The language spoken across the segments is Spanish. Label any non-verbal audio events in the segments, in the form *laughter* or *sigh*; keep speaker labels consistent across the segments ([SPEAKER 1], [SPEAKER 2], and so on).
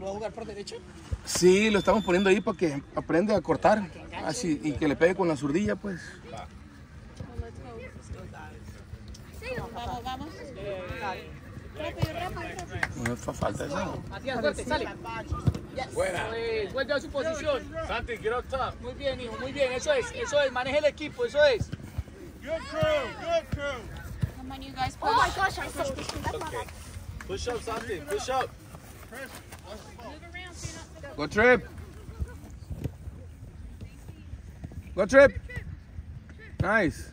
[SPEAKER 1] ¿Lo va a jugar por derecho?
[SPEAKER 2] Sí, lo estamos poniendo ahí para que aprenda a cortar. Así, y que le pegue con la zurdilla, pues.
[SPEAKER 3] Vamos, vamos. Rápido, rápido, rápido.
[SPEAKER 2] No hace falta eso.
[SPEAKER 1] Matías, suerte, sale.
[SPEAKER 4] Buena.
[SPEAKER 1] Eso es, Vuelve a su posición.
[SPEAKER 4] Santi, get up top.
[SPEAKER 1] Muy bien, hijo, muy bien. Eso es, eso es. Maneja el equipo, eso es.
[SPEAKER 3] Come on, you guys. Oh my gosh, I pushed this.
[SPEAKER 4] Okay. Push up, Santi. Push up.
[SPEAKER 2] Go trip. Go trip. Nice.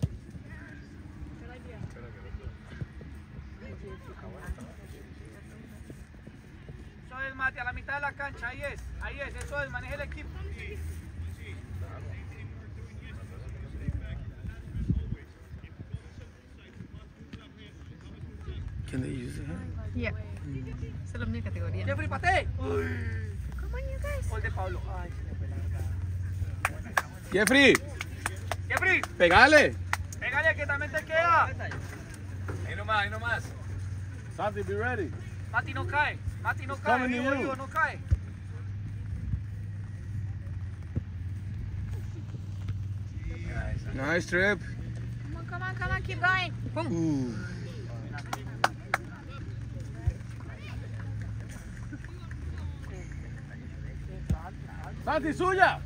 [SPEAKER 1] Eso es, Mati, a la mitad de la cancha. Ahí es, ahí es. Eso es, maneja el equipo.
[SPEAKER 2] Can they use it?
[SPEAKER 5] Yeah. Esa es la mi categoría.
[SPEAKER 1] Jeffrey, pate.
[SPEAKER 3] Come on, you guys.
[SPEAKER 1] Gol de Pablo. Ay, se le fue larga.
[SPEAKER 2] Jeffrey,
[SPEAKER 1] Jeffrey,
[SPEAKER 2] pegale.
[SPEAKER 1] pégale que también te queda.
[SPEAKER 4] Ahí nomás, ahí nomás. Santi, be ready.
[SPEAKER 1] Mati no cae. Mati no cae.
[SPEAKER 4] coming to you.
[SPEAKER 1] no cae.
[SPEAKER 2] Nice trip.
[SPEAKER 3] Come on, come on, come on, keep going.
[SPEAKER 2] Ooh.
[SPEAKER 4] Santi, suya.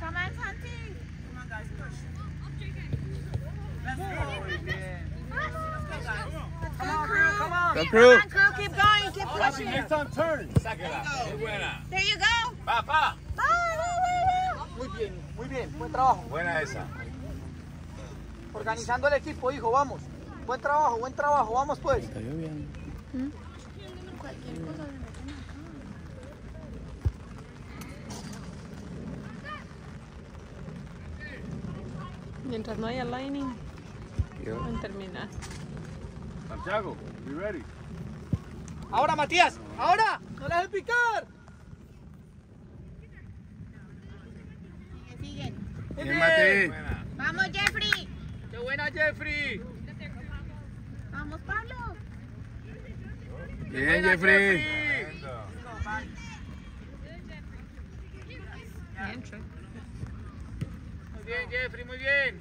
[SPEAKER 3] Come on, Santi.
[SPEAKER 1] Muy bien.
[SPEAKER 3] Come on, crew.
[SPEAKER 1] Come on.
[SPEAKER 2] Go
[SPEAKER 3] Come
[SPEAKER 2] crew.
[SPEAKER 3] on, crew, keep going, keep pushing.
[SPEAKER 4] next time turn. Sáquela. Muy buena.
[SPEAKER 3] There you go.
[SPEAKER 4] Va, pa.
[SPEAKER 3] Oh,
[SPEAKER 1] Muy bien, muy bien. Buen trabajo.
[SPEAKER 4] Buena esa.
[SPEAKER 1] Organizando el equipo, hijo, vamos. Buen trabajo, buen trabajo. Vamos pues.
[SPEAKER 2] Está lloviendo.
[SPEAKER 3] Cualquier cosa le meten acá.
[SPEAKER 5] Mientras no haya lining,
[SPEAKER 2] Yo.
[SPEAKER 5] pueden terminar.
[SPEAKER 4] Santiago, be ready.
[SPEAKER 1] Ahora, Matías. Ahora. No le dejes picar.
[SPEAKER 3] Sigue, sigue. Vamos, Jeffrey.
[SPEAKER 1] Qué buena, Jeffrey.
[SPEAKER 3] Vamos, Pablo.
[SPEAKER 2] Bien,
[SPEAKER 1] Buena,
[SPEAKER 2] Jeffrey.
[SPEAKER 4] Tremendo.
[SPEAKER 5] Bien, Trey.
[SPEAKER 1] Muy bien, Jeffrey, muy bien.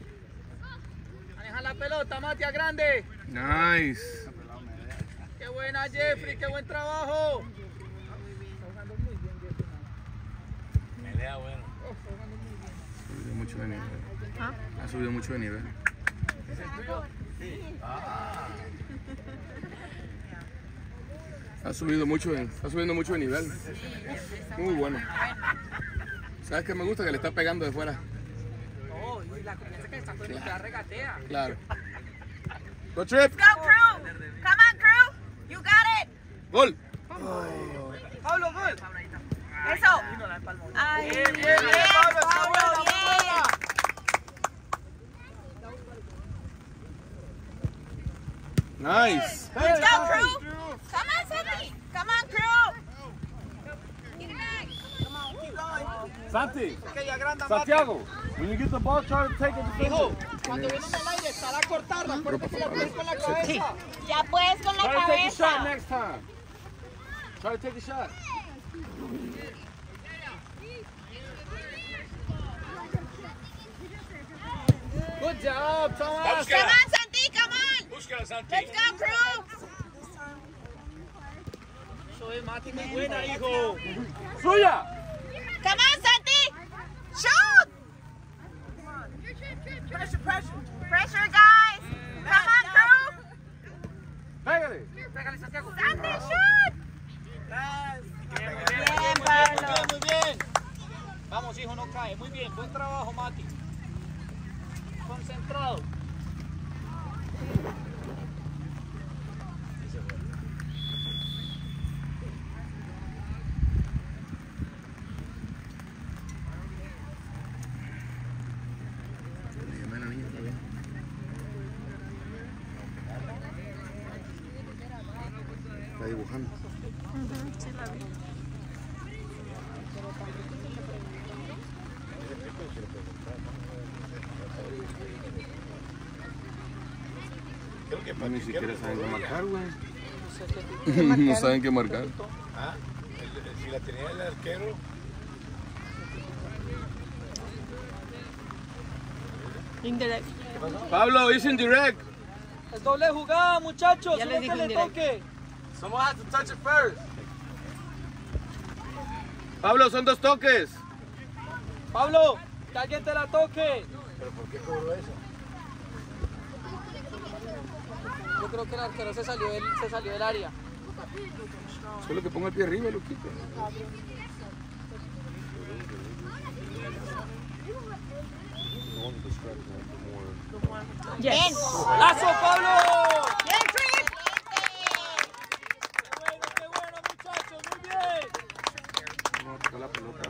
[SPEAKER 1] Maneja la pelota, Matías, grande.
[SPEAKER 2] Nice.
[SPEAKER 1] Qué buena, Jeffrey, qué buen trabajo.
[SPEAKER 4] Pelea bueno.
[SPEAKER 2] Subió mucho de nivel.
[SPEAKER 5] ¿Ah?
[SPEAKER 2] Ha subido mucho de nivel.
[SPEAKER 4] ¿Es el tuyo? Sí. Ah.
[SPEAKER 2] Ha subido mucho, de- está subiendo mucho de nivel. Muy bueno. ¿Sabes qué me gusta? Que le está pegando de fuera.
[SPEAKER 1] La confianza que poniendo la regatea.
[SPEAKER 2] Claro. *laughs* Go trip.
[SPEAKER 3] Go, crew. Come on, crew. You got it.
[SPEAKER 2] Gol.
[SPEAKER 1] Pablo, gol.
[SPEAKER 3] Eso. Ay,
[SPEAKER 1] Bien, bien, bien, Pablo, está
[SPEAKER 3] Pablo,
[SPEAKER 1] buena, muy
[SPEAKER 3] bien.
[SPEAKER 1] buena.
[SPEAKER 2] Nice.
[SPEAKER 3] Let's go, crew. Come on, Santi. Come on, crew.
[SPEAKER 4] Santi,
[SPEAKER 1] Que ya agranda, Mati.
[SPEAKER 4] Santiago, when you get the ball, try to take it
[SPEAKER 1] Hijo, cuando viene al aire, estará a cortarla. Acuérdate que la puedes con la cabeza.
[SPEAKER 3] Ya puedes con la
[SPEAKER 4] Try to take a shot next time. Try to take a shot.
[SPEAKER 1] Good job, Thomas.
[SPEAKER 3] Come on, Santi. Come on.
[SPEAKER 4] Búscala, Santi.
[SPEAKER 3] Let's go, crew.
[SPEAKER 1] Eso es, Mati, muy buena, hijo.
[SPEAKER 4] Suya.
[SPEAKER 3] Come on, Santi. Shoot. Pressure, pressure. Pressure, guys. Come on, crew.
[SPEAKER 4] Pégale.
[SPEAKER 1] Pégale, Santiago.
[SPEAKER 3] Santi, shoot.
[SPEAKER 1] Bien, muy bien,
[SPEAKER 3] Bien,
[SPEAKER 1] muy bien,
[SPEAKER 3] Pablo.
[SPEAKER 1] muy bien, muy bien. Vamos, hijo, no cae. Muy bien, buen trabajo, Mati. Concentrado.
[SPEAKER 2] No, ni siquiera saben qué marcar, güey. *laughs* No saben qué marcar. *laughs*
[SPEAKER 4] Si la tenía el arquero,
[SPEAKER 5] Indirect.
[SPEAKER 2] Pablo, it's indirect.
[SPEAKER 1] Es doble jugada, muchachos.
[SPEAKER 5] Ya les
[SPEAKER 1] que
[SPEAKER 5] dijo
[SPEAKER 1] le
[SPEAKER 5] indirecto.
[SPEAKER 1] toque.
[SPEAKER 6] Someone has to touch it first.
[SPEAKER 2] Pablo, son dos toques.
[SPEAKER 1] Pablo, que alguien te la toque.
[SPEAKER 4] ¿pero por qué cobró eso?
[SPEAKER 1] Yo creo que el arquero se salió del, se salió del área.
[SPEAKER 2] Solo que ponga el pie arriba y lo quite.
[SPEAKER 5] Yes.
[SPEAKER 1] ¡Lazo, Pablo!
[SPEAKER 7] Bien, Trip.
[SPEAKER 1] ¡Qué bueno, qué bueno, muchachos! ¡Muy bien!
[SPEAKER 2] No, tocó la pelota.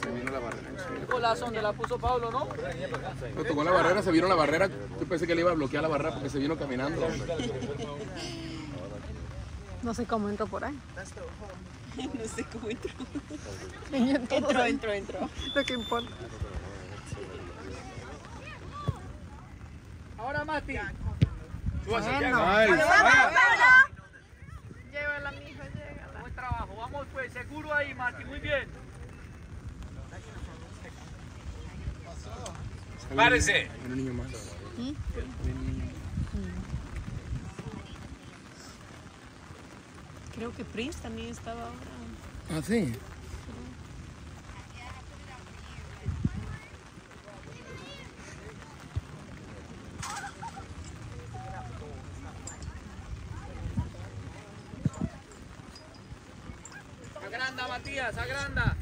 [SPEAKER 2] Se vino la barrera.
[SPEAKER 1] Golazo donde la puso Pablo, ¿no?
[SPEAKER 2] No, tocó la barrera, se vino la barrera. Yo pensé que le iba a bloquear la barrera porque se vino caminando.
[SPEAKER 5] No sé cómo entró por ahí. *laughs*
[SPEAKER 7] No sé cómo entró.
[SPEAKER 5] Entró,
[SPEAKER 7] Entró, entró.
[SPEAKER 5] Lo que importa.
[SPEAKER 6] Ahora Mati.
[SPEAKER 2] Nice.
[SPEAKER 5] Llévala, mija, llévala.
[SPEAKER 6] Buen trabajo. Vamos pues, seguro ahí, Mati. Muy bien.
[SPEAKER 4] ¡Párese!
[SPEAKER 2] Un niño más.
[SPEAKER 5] Creo que Prince también estaba ahora.
[SPEAKER 2] Ah, sí.
[SPEAKER 6] Agranda, Matías, agranda.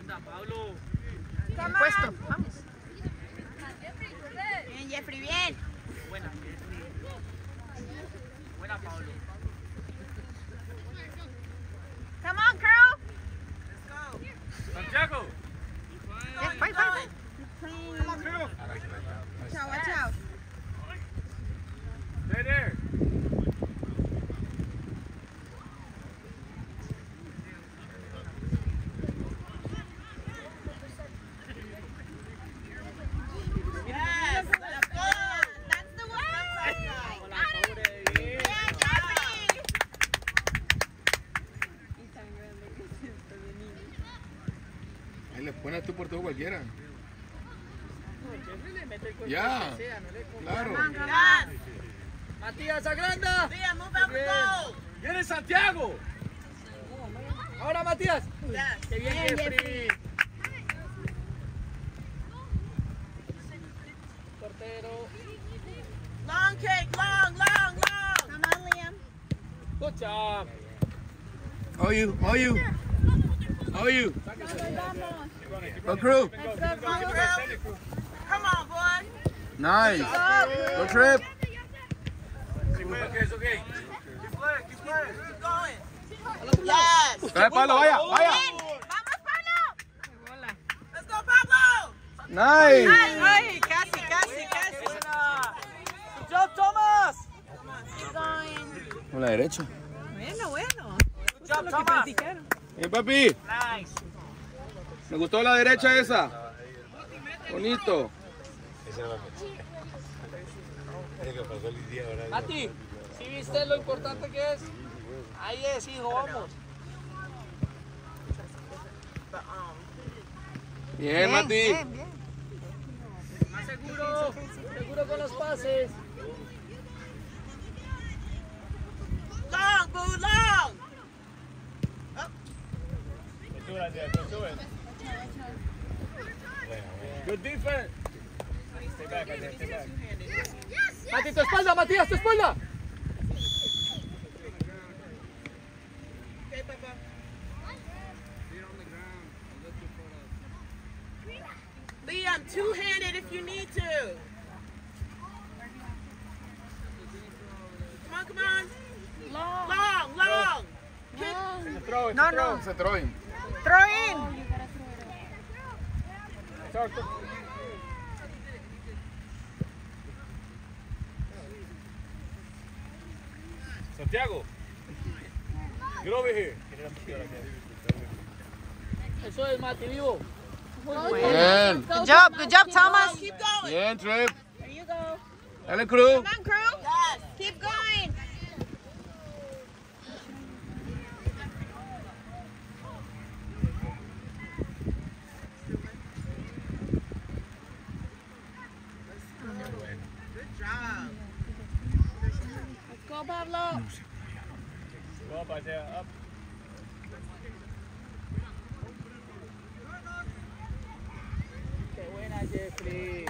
[SPEAKER 6] Anda, Pablo.
[SPEAKER 7] Come
[SPEAKER 5] Puesto,
[SPEAKER 7] on.
[SPEAKER 5] vamos.
[SPEAKER 7] Bien, Jeffrey, bien.
[SPEAKER 6] Buena. Buena, Pablo.
[SPEAKER 7] Come on, crew.
[SPEAKER 6] Santiago.
[SPEAKER 5] Yes, bye, bye.
[SPEAKER 7] Come on, crew. Watch out, watch out.
[SPEAKER 6] Stay there.
[SPEAKER 7] Yes. That's the one. Yeah, Jeffrey.
[SPEAKER 2] Ahí le pones
[SPEAKER 6] cuerpo
[SPEAKER 2] Ya.
[SPEAKER 6] al que sea, no le compra.
[SPEAKER 2] Claro.
[SPEAKER 6] Matías, agranda.
[SPEAKER 7] The goal.
[SPEAKER 6] Viene Santiago.
[SPEAKER 2] Go crew.
[SPEAKER 7] Come on, crew. Come on, boy.
[SPEAKER 2] Nice. Go trip.
[SPEAKER 4] Okay, it's okay.
[SPEAKER 7] Keep going. Yes.
[SPEAKER 2] Trae Pablo, vaya, vaya.
[SPEAKER 7] Vamos, Pablo. Let's go, Pablo.
[SPEAKER 2] Nice.
[SPEAKER 7] Ay, casi, casi, casi.
[SPEAKER 1] Good job, Thomas!
[SPEAKER 7] Keep going.
[SPEAKER 2] Con la derecha.
[SPEAKER 5] Bueno, bueno.
[SPEAKER 1] Good job, Thomas!
[SPEAKER 5] practicaron.
[SPEAKER 2] Eh, papi.
[SPEAKER 6] Nice.
[SPEAKER 2] Me gustó la derecha esa. Bonito.
[SPEAKER 4] Esa era la mecha. Es que pasó el día ahora.
[SPEAKER 1] Mati, ¿sí viste lo importante que es? Ahí es, hijo, vamos.
[SPEAKER 2] Bien, Mati.
[SPEAKER 5] Bien, bien.
[SPEAKER 6] Más seguro. Seguro con los pases.
[SPEAKER 7] Long, long.
[SPEAKER 6] Good defense. Mati, tu espalda, Matías, tu espalda.
[SPEAKER 7] Liam, two-handed if you need to. Come on, come on. Long, long, long. Kick.
[SPEAKER 2] No, no. Se throw-in.
[SPEAKER 7] Throw in.
[SPEAKER 4] Santiago. Get over here.
[SPEAKER 6] Eso es, Mati, vivo.
[SPEAKER 2] Bien.
[SPEAKER 5] Good job, good job, Thomas.
[SPEAKER 7] Keep going.
[SPEAKER 2] Bien, Trip.
[SPEAKER 7] There you go.
[SPEAKER 2] Dale, crew.
[SPEAKER 3] Come on, crew. Yes. Keep going. Go, Pablo.
[SPEAKER 1] Qué buena, Jeffrey.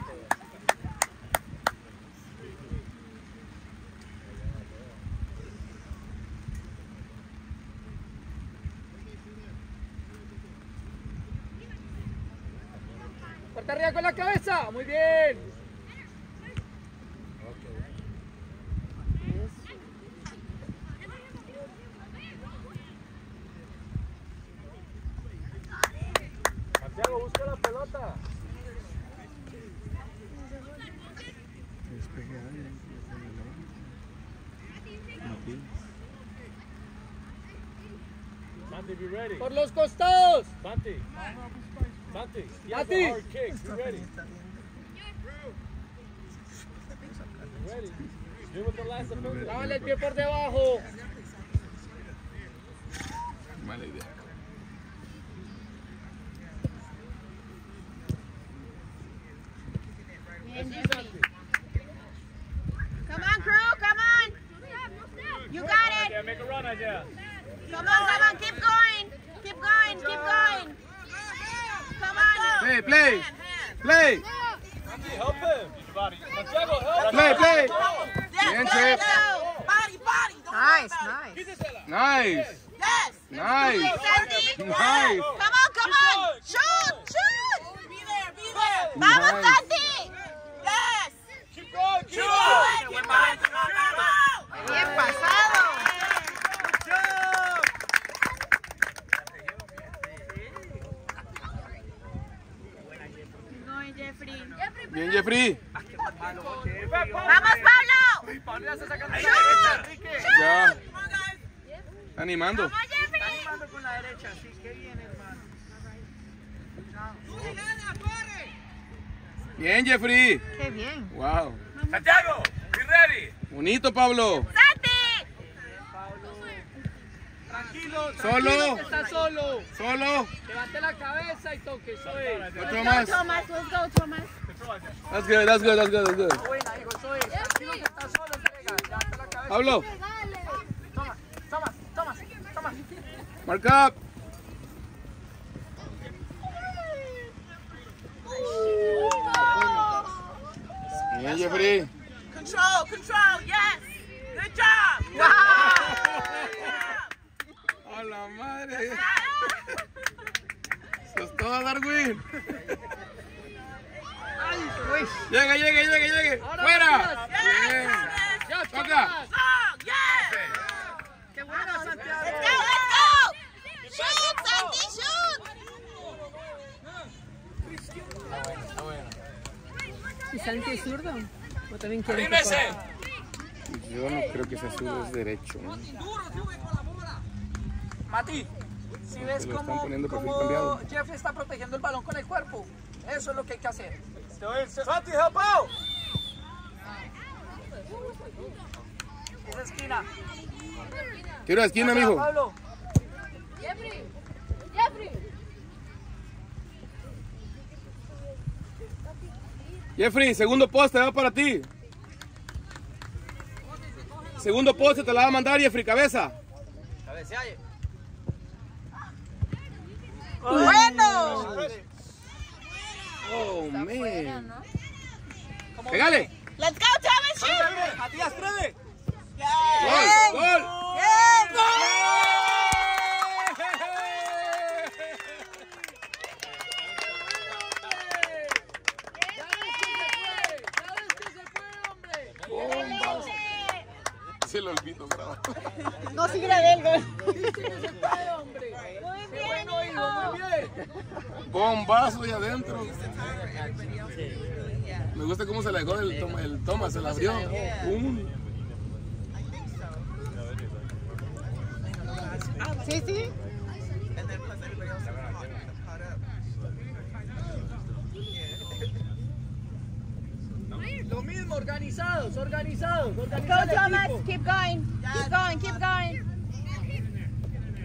[SPEAKER 1] Corta arriba con la cabeza. Muy bien.
[SPEAKER 8] Santiago, busca la pelota.
[SPEAKER 6] Santi, be ready.
[SPEAKER 1] Por los costados.
[SPEAKER 6] Santi. Santi. He has
[SPEAKER 1] Santi.
[SPEAKER 6] a hard kick. Be ready. Ready. Do what the last defender.
[SPEAKER 1] Dale el pie por debajo.
[SPEAKER 2] Mala idea.
[SPEAKER 3] Bien, Jeffrey. Come on, crew. Come on. You got it.
[SPEAKER 6] Yeah, make a run, Isaiah.
[SPEAKER 3] Come on, come on. Keep going. Keep going. Keep going. Come on.
[SPEAKER 2] Play, play. Play.
[SPEAKER 6] Santi, help him. Santiago, help
[SPEAKER 2] Play, play.
[SPEAKER 3] Yes,
[SPEAKER 2] Bien,
[SPEAKER 3] go,
[SPEAKER 2] Chip.
[SPEAKER 3] go. Body, body. Don't
[SPEAKER 5] Nice,
[SPEAKER 3] worry about it.
[SPEAKER 5] nice.
[SPEAKER 2] Nice.
[SPEAKER 3] Yes.
[SPEAKER 2] Nice.
[SPEAKER 3] Sandy.
[SPEAKER 2] Nice.
[SPEAKER 3] Come on, come on. Shoot, shoot. Be there, be there. Vamos,
[SPEAKER 2] Nice.
[SPEAKER 3] Sandy. Yes.
[SPEAKER 6] Keep going, keep
[SPEAKER 3] Shoot.
[SPEAKER 6] going.
[SPEAKER 3] Keep going.
[SPEAKER 5] Bien pasado.
[SPEAKER 3] Keep going, Jeffrey.
[SPEAKER 2] Bien, Jeffrey.
[SPEAKER 3] Vamos, Pablo. Shoot.
[SPEAKER 2] Ya.
[SPEAKER 3] Shoot.
[SPEAKER 2] Está animando.
[SPEAKER 3] Come on, Jeffrey.
[SPEAKER 1] Animando con la derecha, sí, qué bien, hermano.
[SPEAKER 2] Bien, Jeffrey.
[SPEAKER 5] Qué bien.
[SPEAKER 2] Wow.
[SPEAKER 6] Santiago, be ready.
[SPEAKER 2] Bonito, Pablo.
[SPEAKER 3] Santi.
[SPEAKER 1] Tranquilo,
[SPEAKER 2] Solo.
[SPEAKER 1] tranquilo que está solo.
[SPEAKER 2] Solo.
[SPEAKER 1] Levante la cabeza y toque, eso es.
[SPEAKER 2] Otro más.
[SPEAKER 3] Thomas, let's go, Thomas.
[SPEAKER 2] That's good, that's good, that's good, that's good.
[SPEAKER 1] Buena, hijo, eso es. Tranquilo que está solo, entrega. Levanta la cabeza.
[SPEAKER 2] Pablo,
[SPEAKER 1] Toma, toma, toma, toma.
[SPEAKER 2] mark up. Bien, Jeffrey.
[SPEAKER 3] Control, control, yes. Good job.
[SPEAKER 2] A la madre. Eso es todo, Darwin. Llega, llega, llega, llega. Fuera.
[SPEAKER 1] Ya,
[SPEAKER 2] Toca.
[SPEAKER 3] Oh, yes.
[SPEAKER 1] Qué buena, Santiago.
[SPEAKER 3] Let's go, let's go. Shoot, Santi, shoot.
[SPEAKER 5] ¿Y Santi es zurdo? ¿O también quiere que
[SPEAKER 6] Arrímese.
[SPEAKER 2] Yo no creo que sea zurdo, es derecho. ¿no?
[SPEAKER 1] Mati, si ves cómo, cómo. Jeffrey está protegiendo el balón con el cuerpo. Eso es lo que hay que hacer.
[SPEAKER 8] Santi, help out.
[SPEAKER 1] Esa esquina.
[SPEAKER 2] Tiro de esquina, mijo.
[SPEAKER 1] Pablo.
[SPEAKER 2] Jeffrey, segundo poste va para ti. Segundo poste te la va a mandar Jeffrey, cabeza.
[SPEAKER 3] Bueno.
[SPEAKER 2] Oh, man. Pégale.
[SPEAKER 3] Let's go, Thomas, shoot.
[SPEAKER 1] Matías, pruebe.
[SPEAKER 3] Yes.
[SPEAKER 2] Gol, gol.
[SPEAKER 1] Ya ves que se puede. Ya ves que se puede, hombre.
[SPEAKER 2] Se lo olvido, bravo.
[SPEAKER 5] No, sí grabé el gol.
[SPEAKER 1] Dice que se puede, hombre. Qué bueno, hijo, muy bien.
[SPEAKER 2] Bombazo ahí adentro. Me gusta cómo se le dejó el toma, el toma se la abrió. Un-
[SPEAKER 5] Sí, sí.
[SPEAKER 1] Lo mismo, organizados, organizados,
[SPEAKER 3] Go, Thomas. Keep going. Keep going. Keep going.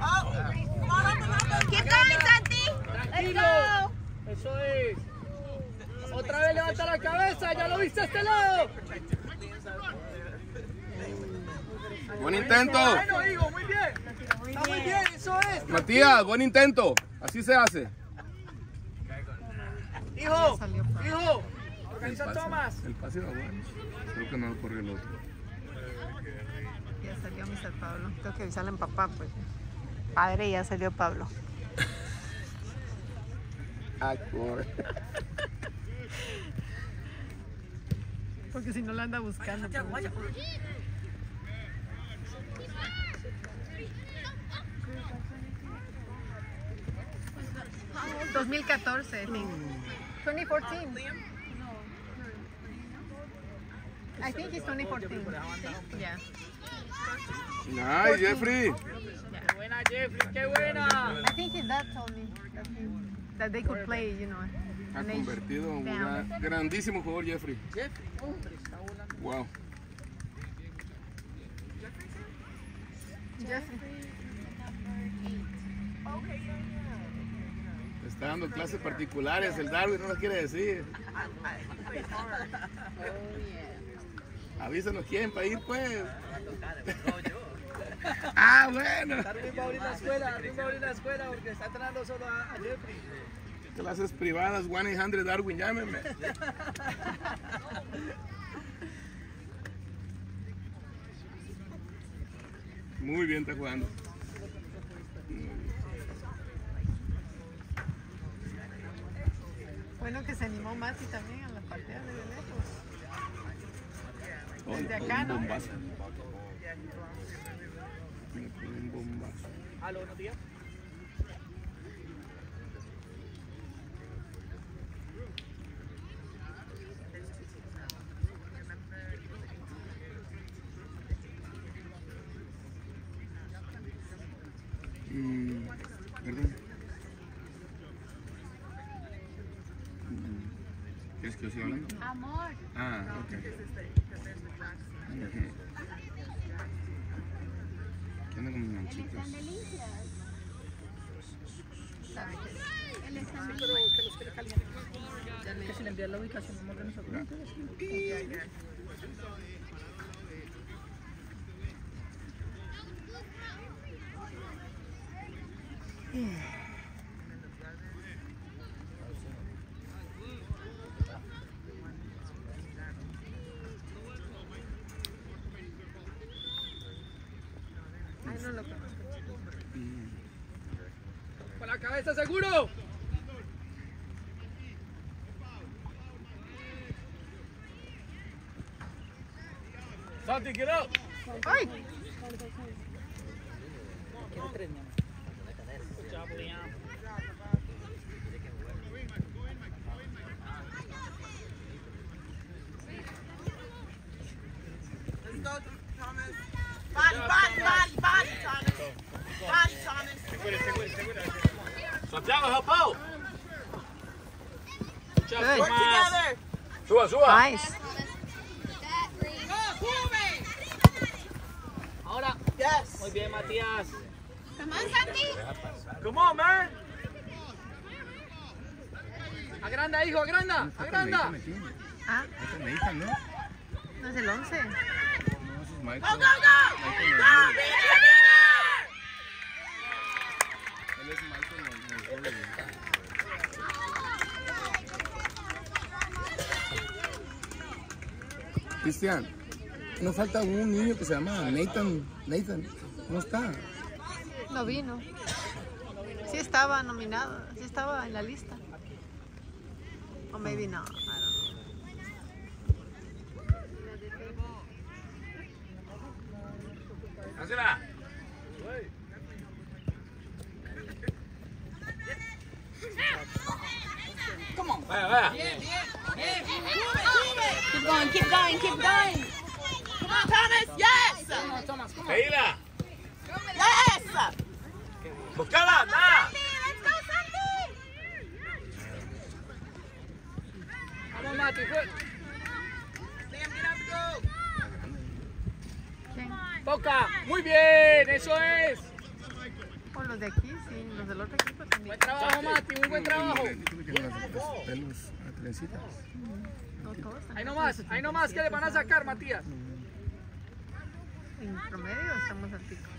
[SPEAKER 3] Oh, come on, up, up, up. Keep going, Santi. Let's
[SPEAKER 1] Tranquilo. Eso es. Otra vez levanta la cabeza, ya lo viste a este lado.
[SPEAKER 2] Buen intento.
[SPEAKER 1] Bueno, hijo, muy bien. Está muy bien, eso es.
[SPEAKER 2] Matías, buen intento. Así se hace.
[SPEAKER 1] Hijo, hijo.
[SPEAKER 2] El
[SPEAKER 1] Organiza
[SPEAKER 2] pase,
[SPEAKER 1] Tomás.
[SPEAKER 2] el pase va bueno. Creo que no lo corrió el otro.
[SPEAKER 5] Ya salió Mr. Pablo. Tengo que avisarle a mi papá, pues. Padre, ya salió Pablo. *laughs*
[SPEAKER 2] Corre.
[SPEAKER 5] Porque si no lo anda buscando. pues. 2014, I think. 2014. I think it's 2014. Yeah.
[SPEAKER 2] Nice, Jeffrey.
[SPEAKER 1] Qué buena, Jeffrey, qué buena.
[SPEAKER 5] I think his dad told me that, he, that they could play, you know.
[SPEAKER 2] Ha convertido en un grandísimo jugador, Jeffrey.
[SPEAKER 1] Jeffrey, hombre, está volando.
[SPEAKER 2] Wow.
[SPEAKER 5] Jeffrey.
[SPEAKER 2] Está dando clases particulares. El Darwin no las quiere decir. Avísanos quién para ir, pues. ah, bueno.
[SPEAKER 1] Darwin va a abrir la escuela, Darwin va a abrir la escuela porque está entrenando solo a Jeffrey.
[SPEAKER 2] Clases privadas, 1-800 Darwin, llámeme. Muy bien está jugando.
[SPEAKER 5] Bueno que se animó Mati también a las partidas de lejos.
[SPEAKER 2] Oh,
[SPEAKER 5] Desde
[SPEAKER 2] un
[SPEAKER 5] acá, ¿no?
[SPEAKER 2] bombazo. Me pegó Un bombazo.
[SPEAKER 1] Aló, buenos días.
[SPEAKER 2] ¿Quieres que yo siga hablando?
[SPEAKER 3] Amor.
[SPEAKER 2] Ah, ok. Ujú. ¿Qué onda con mis manchitas?
[SPEAKER 1] Que si le envías la ubicación, vamos a organizar Cabeza seguro. Santi, get up.
[SPEAKER 5] ¡Ay!
[SPEAKER 2] Azul? Faz. Nos falta un niño que se llama Nathan. Nathan, ¿cómo está?
[SPEAKER 5] No vino. Sí estaba nominado, sí estaba en la lista. O maybe no, I don't know.
[SPEAKER 4] Hazla.
[SPEAKER 3] Come on.
[SPEAKER 4] Vaya, vaya.
[SPEAKER 3] Keep going, keep going, keep going yes, yes. Toma, toma,
[SPEAKER 4] toma.
[SPEAKER 3] Yes.
[SPEAKER 4] Búscala, da.
[SPEAKER 3] Let's go, Sandy.
[SPEAKER 1] Vamos, Mati, quick. Sam, get up, go. Toca. Muy bien, eso es.
[SPEAKER 5] Por los de aquí, sí, los del otro equipo también.
[SPEAKER 1] Buen trabajo, Mati, muy buen trabajo. Ahí nomás, ahí nomás, ¿qué le van a sacar, Matías?
[SPEAKER 5] En promedio estamos al pico.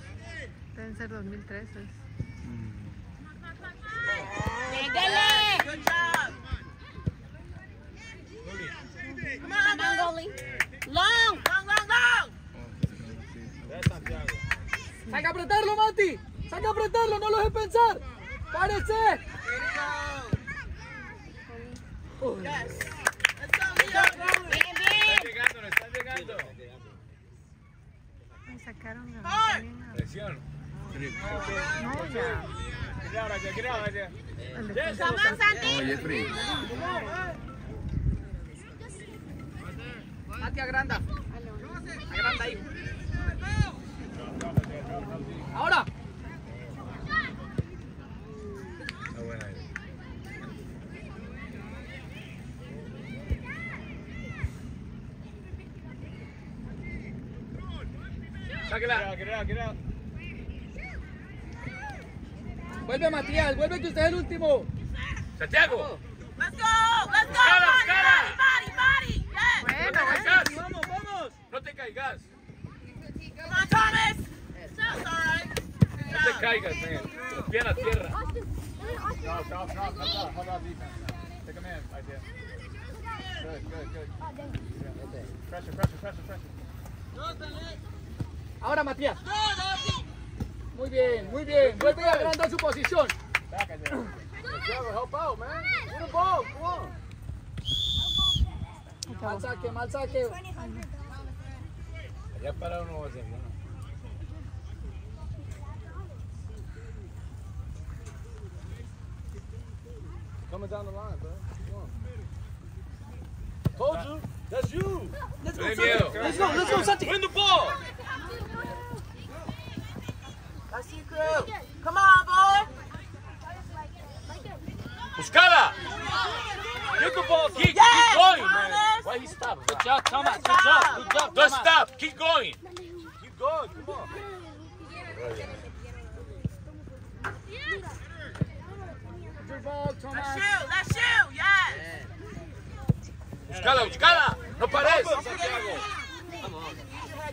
[SPEAKER 5] Deben ser 2013.
[SPEAKER 7] Dele. Good job. Come on. Long, long, long, long.
[SPEAKER 1] Salga a apretarlo, Mati. Salga a apretarlo, no lo dejes pensar. Párese.
[SPEAKER 7] Yes. Let's go, Leo. Bien, bien.
[SPEAKER 4] llegando, le están llegando.
[SPEAKER 5] Sacaron a
[SPEAKER 7] Ay.
[SPEAKER 5] también a-
[SPEAKER 4] Presión.
[SPEAKER 5] No, ya. Defensa
[SPEAKER 7] Come on, Santi.
[SPEAKER 1] Mati, agranda. Agranda ahí. Ahora.
[SPEAKER 4] Está buena ahí.
[SPEAKER 1] Sáquela. Vuelve, Matías. Vuelve que usted es el último.
[SPEAKER 4] Santiago.
[SPEAKER 7] Let's go. Let's go.
[SPEAKER 4] Cara,
[SPEAKER 7] Body,
[SPEAKER 4] cara.
[SPEAKER 7] body, body, body. Yes.
[SPEAKER 5] Bueno,
[SPEAKER 4] te
[SPEAKER 5] bueno.
[SPEAKER 4] caigas.
[SPEAKER 1] Vamos, vamos.
[SPEAKER 4] No te caigas.
[SPEAKER 7] Come on, Thomas. All right.
[SPEAKER 4] No te caigas, man. Los pies a la tierra.
[SPEAKER 6] Stop, stop, stop, stop. Hold on, defense. Take him in, right there. Good, good, good. Pressure, pressure, pressure, pressure.
[SPEAKER 1] Ahora, Matías. Muy bien, muy bien. Vuelve y agranda su posición. Mal saque, mal saque.
[SPEAKER 4] Allá parado no va a nada.
[SPEAKER 1] Coming down the line, bro.
[SPEAKER 4] Told you. That's you. Let's go.
[SPEAKER 1] Let's go, let's go, Santi.
[SPEAKER 4] Win the ball.
[SPEAKER 7] I see you, crew. Come on, boy.
[SPEAKER 4] Buscala. Get the ball. Keep,
[SPEAKER 7] Yes,
[SPEAKER 4] keep going, man. Why he stopped?
[SPEAKER 1] Good job, Thomas. Good
[SPEAKER 7] Good
[SPEAKER 1] job,
[SPEAKER 7] job.
[SPEAKER 1] good job.
[SPEAKER 4] Don't
[SPEAKER 1] Thomas.
[SPEAKER 4] stop. Keep going. Keep going. Come on.
[SPEAKER 1] Good ball,
[SPEAKER 7] Let's shoot. Let's shoot. Yes.
[SPEAKER 4] Buscala, buscala. No pares.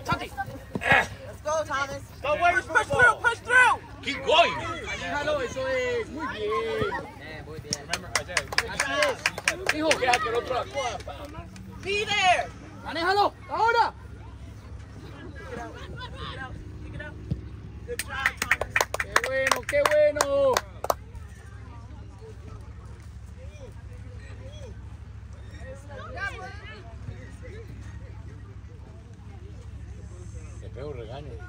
[SPEAKER 1] Santi.
[SPEAKER 7] Let's eh. Go, Thomas. Push, through. Push through.
[SPEAKER 4] Keep going.
[SPEAKER 1] Déjalo, eso es. Muy bien. Así es. Hijo,
[SPEAKER 4] Quédate el otro lado.
[SPEAKER 7] Be there.
[SPEAKER 1] manéjalo. Ahora.
[SPEAKER 7] Good job, Thomas.
[SPEAKER 1] Qué bueno, qué bueno.
[SPEAKER 4] Pego regaño.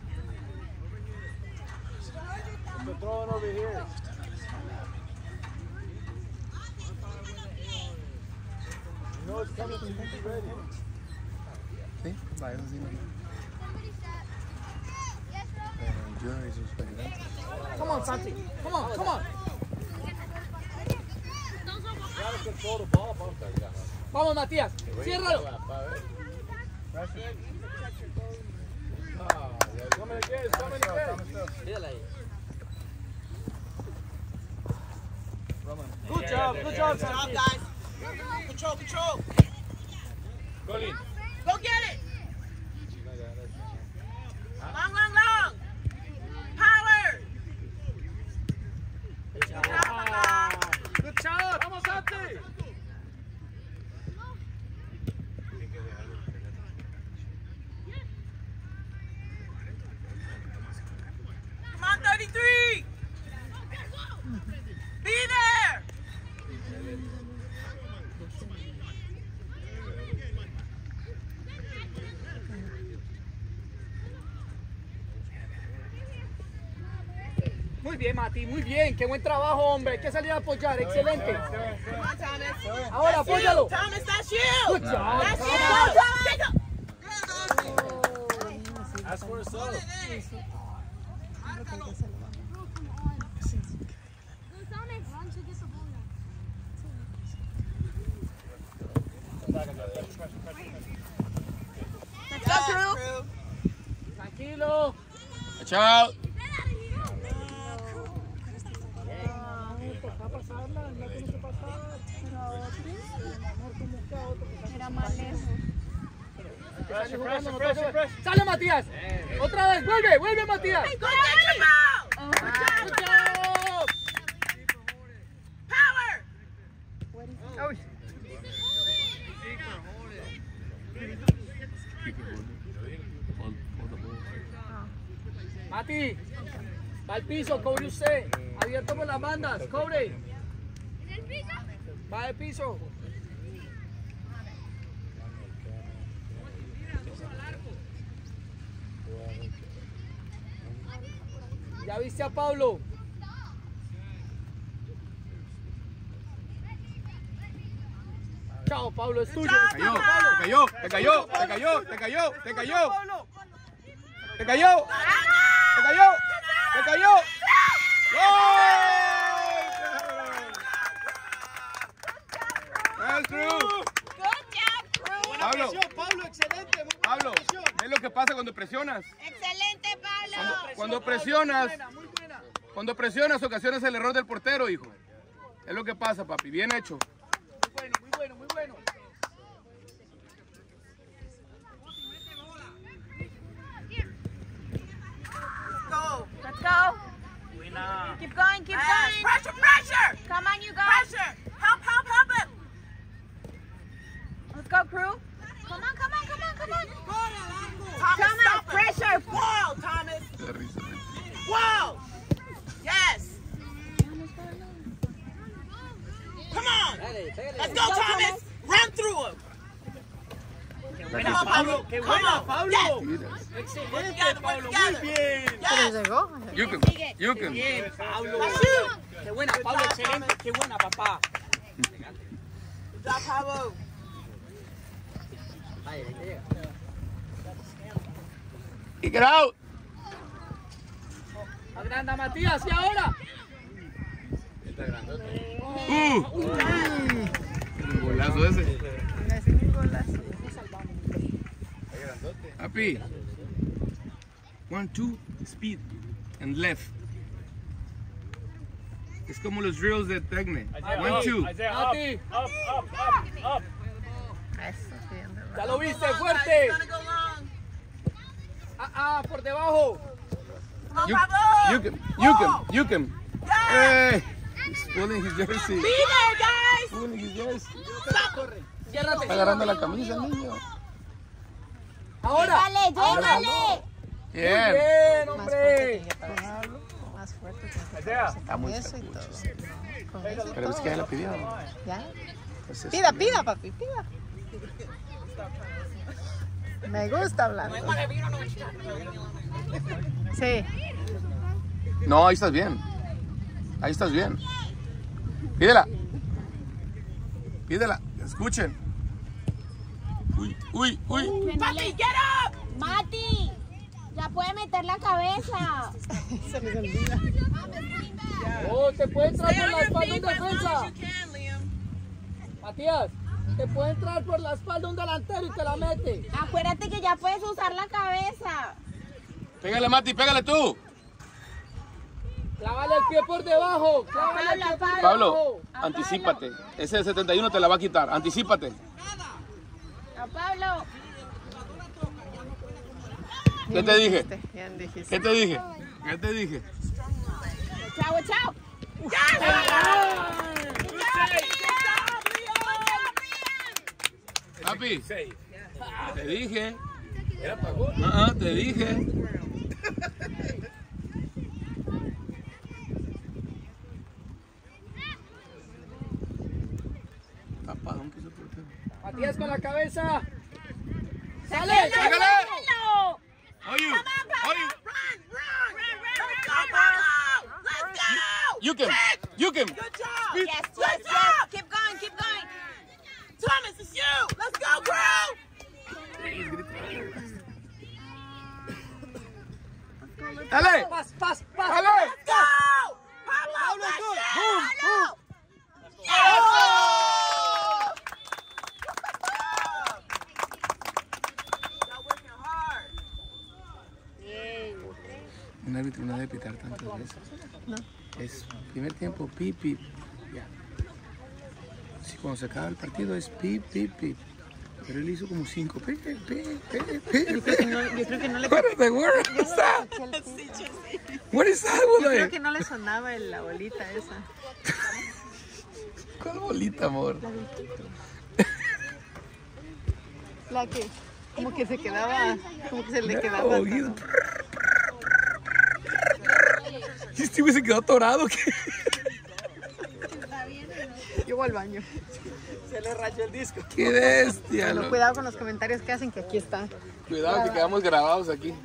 [SPEAKER 4] They're throwing over here. You know it's coming, so you be ready.
[SPEAKER 6] Sí, va, eso sí. no. Pero yo y sus ayudantes.
[SPEAKER 1] Come on, Santi. Come on, come on.
[SPEAKER 4] Gotta control the ball, bump that guy.
[SPEAKER 1] Vamos, Matías. Ciérralo.
[SPEAKER 4] Ah, yeah, coming again, it's coming again.
[SPEAKER 1] Good job, good job,
[SPEAKER 7] Good job,
[SPEAKER 1] Santi.
[SPEAKER 7] guys. Control, control.
[SPEAKER 4] Colin.
[SPEAKER 7] Go get it.
[SPEAKER 1] Bien, Mati, muy bien. Qué buen trabajo, hombre. Hay que salir a apoyar. Excelente. Ahora, apóyalo.
[SPEAKER 7] Thomas, that's you.
[SPEAKER 1] Good job.
[SPEAKER 7] That's you. Let's go, crew.
[SPEAKER 1] Tranquilo.
[SPEAKER 4] Watch out.
[SPEAKER 2] Pressure, pressure, pressure, pressure.
[SPEAKER 1] Sale, Matías. Otra vez. Vuelve, vuelve, Matías. Job.
[SPEAKER 7] Power.
[SPEAKER 1] Mati. Va al piso, cobre usted. Abierto por las bandas. Cobre. Va al piso. Ya viste a Pablo. Chao, Pablo, es tuyo.
[SPEAKER 2] Cayó, cayó, te cayó, te cayó, te cayó, te cayó. Te cayó. Te cayó. Te cayó. ¡Gol! That's true.
[SPEAKER 7] Good job, crew.
[SPEAKER 2] Pablo,
[SPEAKER 6] Pablo, excelente. Muy buena
[SPEAKER 2] Pablo, es lo que pasa cuando presionas.
[SPEAKER 7] Excelente, Pablo.
[SPEAKER 2] Cuando, cuando presionas,
[SPEAKER 1] Buena, muy buena.
[SPEAKER 2] cuando presionas ocasionas el error del portero, hijo. Es lo que pasa, papi. Bien hecho.
[SPEAKER 1] Muy bueno, muy bueno, muy bueno.
[SPEAKER 7] Go. Let's go. Keep going, keep going. Pressure, pressure. Come on, you guys. Pressure. Help, help, help him. Let's go, crew. Come on, come on, come on, come on. Thomas, stop pressure. Whoa, Thomas. Whoa. Yes. Come on. Let's go, Thomas. Run through him. On, Pablo.
[SPEAKER 1] Qué buena. Pablo.
[SPEAKER 7] Yes.
[SPEAKER 1] Excelente, Pablo. Muy bien.
[SPEAKER 5] Pero llegó.
[SPEAKER 2] You can, you can.
[SPEAKER 1] Bien, Pablo. Qué buena, Pablo. Excelente. Qué buena, papá.
[SPEAKER 7] Pablo.
[SPEAKER 2] Kick it out.
[SPEAKER 1] Agranda, Matías. ¿Y ahora?
[SPEAKER 2] Uh. Un golazo ese.
[SPEAKER 5] Le sigue un golazo.
[SPEAKER 2] Papi. One, two, speed. And left. Es como los drills de Tecne. One, two.
[SPEAKER 1] Mati.
[SPEAKER 6] up, up, up, up.
[SPEAKER 1] Ya lo viste, fuerte. Ah, ah, por debajo.
[SPEAKER 2] You, you can, you can, you can. Hey, he's pulling his jersey.
[SPEAKER 7] Be there, guys.
[SPEAKER 2] Pulling his jersey. Agarrando la camisa, niño.
[SPEAKER 1] Ahora.
[SPEAKER 7] llégale.
[SPEAKER 2] Bien.
[SPEAKER 1] Bien,
[SPEAKER 5] Más fuerte
[SPEAKER 1] hombre.
[SPEAKER 5] Más fuerte que.
[SPEAKER 2] Está muy
[SPEAKER 5] eso y todo.
[SPEAKER 2] Pero es que ya la pidió.
[SPEAKER 5] ¿Ya?
[SPEAKER 2] Pues es-
[SPEAKER 5] Pida, pida, papi, pida. Me gusta hablar. Sí.
[SPEAKER 2] No, ahí estás bien. Ahí estás bien. Pídela. Pídela. Escuchen. Uy, uy, uy.
[SPEAKER 7] Mati, get up. Mati, ya puede meter la cabeza.
[SPEAKER 5] Se les olvida.
[SPEAKER 1] Oh, te puede entrar por la espalda un defensa. Matías, te puede entrar por la espalda un delantero y te la mete.
[SPEAKER 7] Acuérdate que ya puedes usar la cabeza.
[SPEAKER 2] Pégale, Mati, pégale tú.
[SPEAKER 1] Clávale el pie por debajo. Clávale el pie por
[SPEAKER 7] Pablo,
[SPEAKER 2] Pablo,
[SPEAKER 1] debajo.
[SPEAKER 2] anticípate. Ese de 71 te la va a quitar. Anticípate.
[SPEAKER 7] Pablo.
[SPEAKER 2] ¿Qué te dije? ¿Qué te dije? ¿Qué te dije?
[SPEAKER 7] Chao, chao.
[SPEAKER 2] Papi, te dije.
[SPEAKER 4] Era.
[SPEAKER 2] Ah, ah, te dije. *laughs* Papá, ¿dónde quiso portero?
[SPEAKER 1] Matías con la cabeza.
[SPEAKER 7] ¡Sale! ¡Sácalo!
[SPEAKER 2] Oye, oye. You can. You can.
[SPEAKER 7] Good job. Yes, yes, yes. Keep going, keep going. Thomas, it's you. Let's go, girl.
[SPEAKER 2] Dale.
[SPEAKER 1] Pas, pas, pas.
[SPEAKER 2] Dale.
[SPEAKER 7] Let's go. Pablo, let's go.
[SPEAKER 2] Boom,
[SPEAKER 7] Pablo. Y'all working hard.
[SPEAKER 2] Un árbitro no debe pitar tantas veces. No. Es primer tiempo, pip, pip. Ya. Sí, cuando se acaba el partido es pip, pip, pip. Pero él hizo como cinco. Pip, pip, pip, pip.
[SPEAKER 5] Yo creo que no, yo creo que no le,
[SPEAKER 2] What the word? What's that? What is that,
[SPEAKER 5] yo creo que no le sonaba la bolita esa.
[SPEAKER 2] ¿Cuál bolita, amor?
[SPEAKER 5] La que como que se quedaba, como que se le quedaba.
[SPEAKER 2] No,
[SPEAKER 5] todo.
[SPEAKER 2] ¿Y este güey se quedó atorado? ¿qué?
[SPEAKER 5] Yo voy al baño.
[SPEAKER 1] Se le rayó el disco.
[SPEAKER 2] ¡Qué bestia!
[SPEAKER 5] Bueno, cuidado con los comentarios que hacen que aquí está.
[SPEAKER 2] Cuidado que quedamos grabados aquí.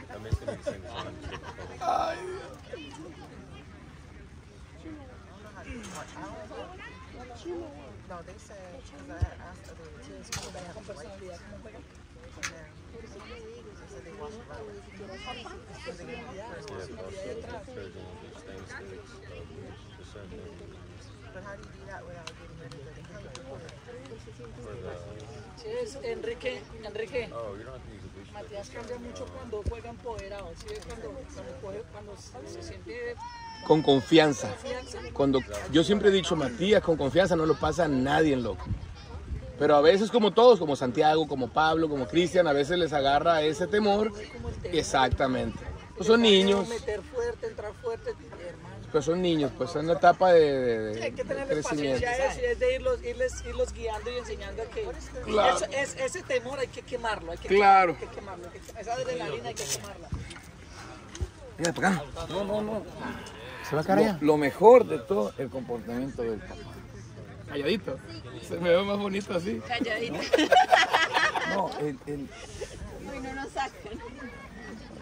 [SPEAKER 1] Sí, es Enrique, Enrique. Matías cambia mucho cuando juega empoderado, ¿sí? Cuando, cuando, coge- cuando se, siente
[SPEAKER 2] Con confianza.
[SPEAKER 1] confianza.
[SPEAKER 2] Cuando yo siempre he dicho, Matías, con confianza no lo pasa a nadie en loco. Pero a veces como todos, como Santiago, como Pablo, como Cristian, a veces les agarra ese temor. Exactamente. Pues son niños,
[SPEAKER 1] Meter fuerte, entrar fuerte, hermano.
[SPEAKER 2] pues son niños, pues son en una etapa de, de- de-
[SPEAKER 1] Hay que tener
[SPEAKER 2] crecimiento.
[SPEAKER 1] paciencia, es, es de irlos, irles, irlos guiando y enseñando a que
[SPEAKER 2] Claro.
[SPEAKER 1] eso- es- ese temor hay que quemarlo, hay que
[SPEAKER 2] Claro.
[SPEAKER 1] quemarlo, hay que quemarlo, hay que- esa adrenalina hay que quemarla.
[SPEAKER 2] Mira, para acá.
[SPEAKER 9] No, no, no.
[SPEAKER 2] Se va a caer.
[SPEAKER 9] Lo, lo mejor de todo, el comportamiento del papá.
[SPEAKER 2] Calladito. Se me ve más bonito así.
[SPEAKER 5] Calladito.
[SPEAKER 9] No, el, el,
[SPEAKER 5] Uy, no nos sacan.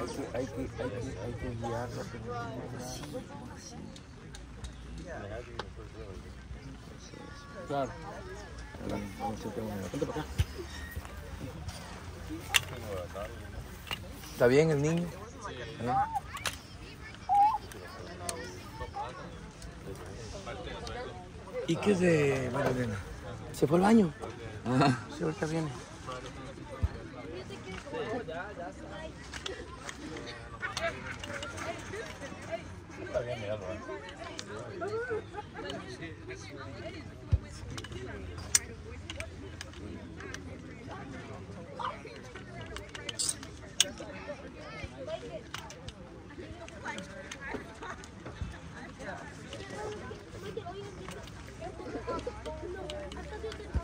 [SPEAKER 9] Hay que, hay que, hay que, hay que guiarlo.
[SPEAKER 2] Claro.
[SPEAKER 9] ¿Está bien el niño? ¿Eh? ¿Y qué es de Magdalena?
[SPEAKER 2] Se fue al baño.
[SPEAKER 9] Sí, ahorita viene.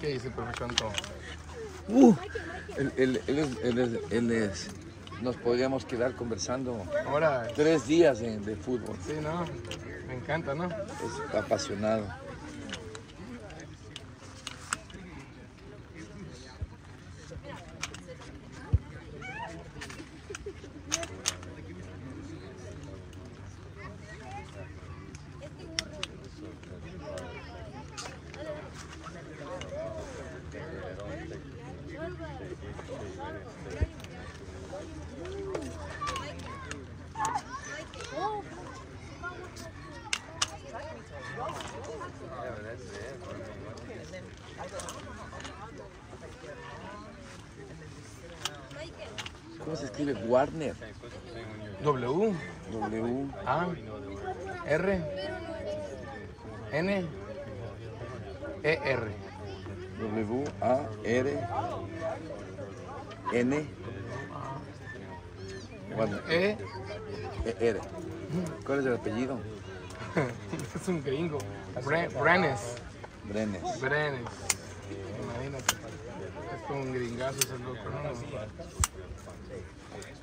[SPEAKER 2] ¿Qué dice Antón?
[SPEAKER 9] Uh, él, él- él es, él es- él es- nos podríamos quedar conversando
[SPEAKER 2] Ahora,
[SPEAKER 9] tres días de, de fútbol.
[SPEAKER 2] sí, ¿no? Me encanta, ¿no?
[SPEAKER 9] Es apasionado. Escribe? Warner.
[SPEAKER 2] W,
[SPEAKER 9] W.
[SPEAKER 2] A, R, N, E, R.
[SPEAKER 9] W A R N Warner.
[SPEAKER 2] E,
[SPEAKER 9] E R. ¿Cuál es el apellido? *laughs*
[SPEAKER 2] es un gringo. Branes.
[SPEAKER 9] Brenes.
[SPEAKER 2] Brenes. Imagínate. Es un gringazo ese loco, ¿no?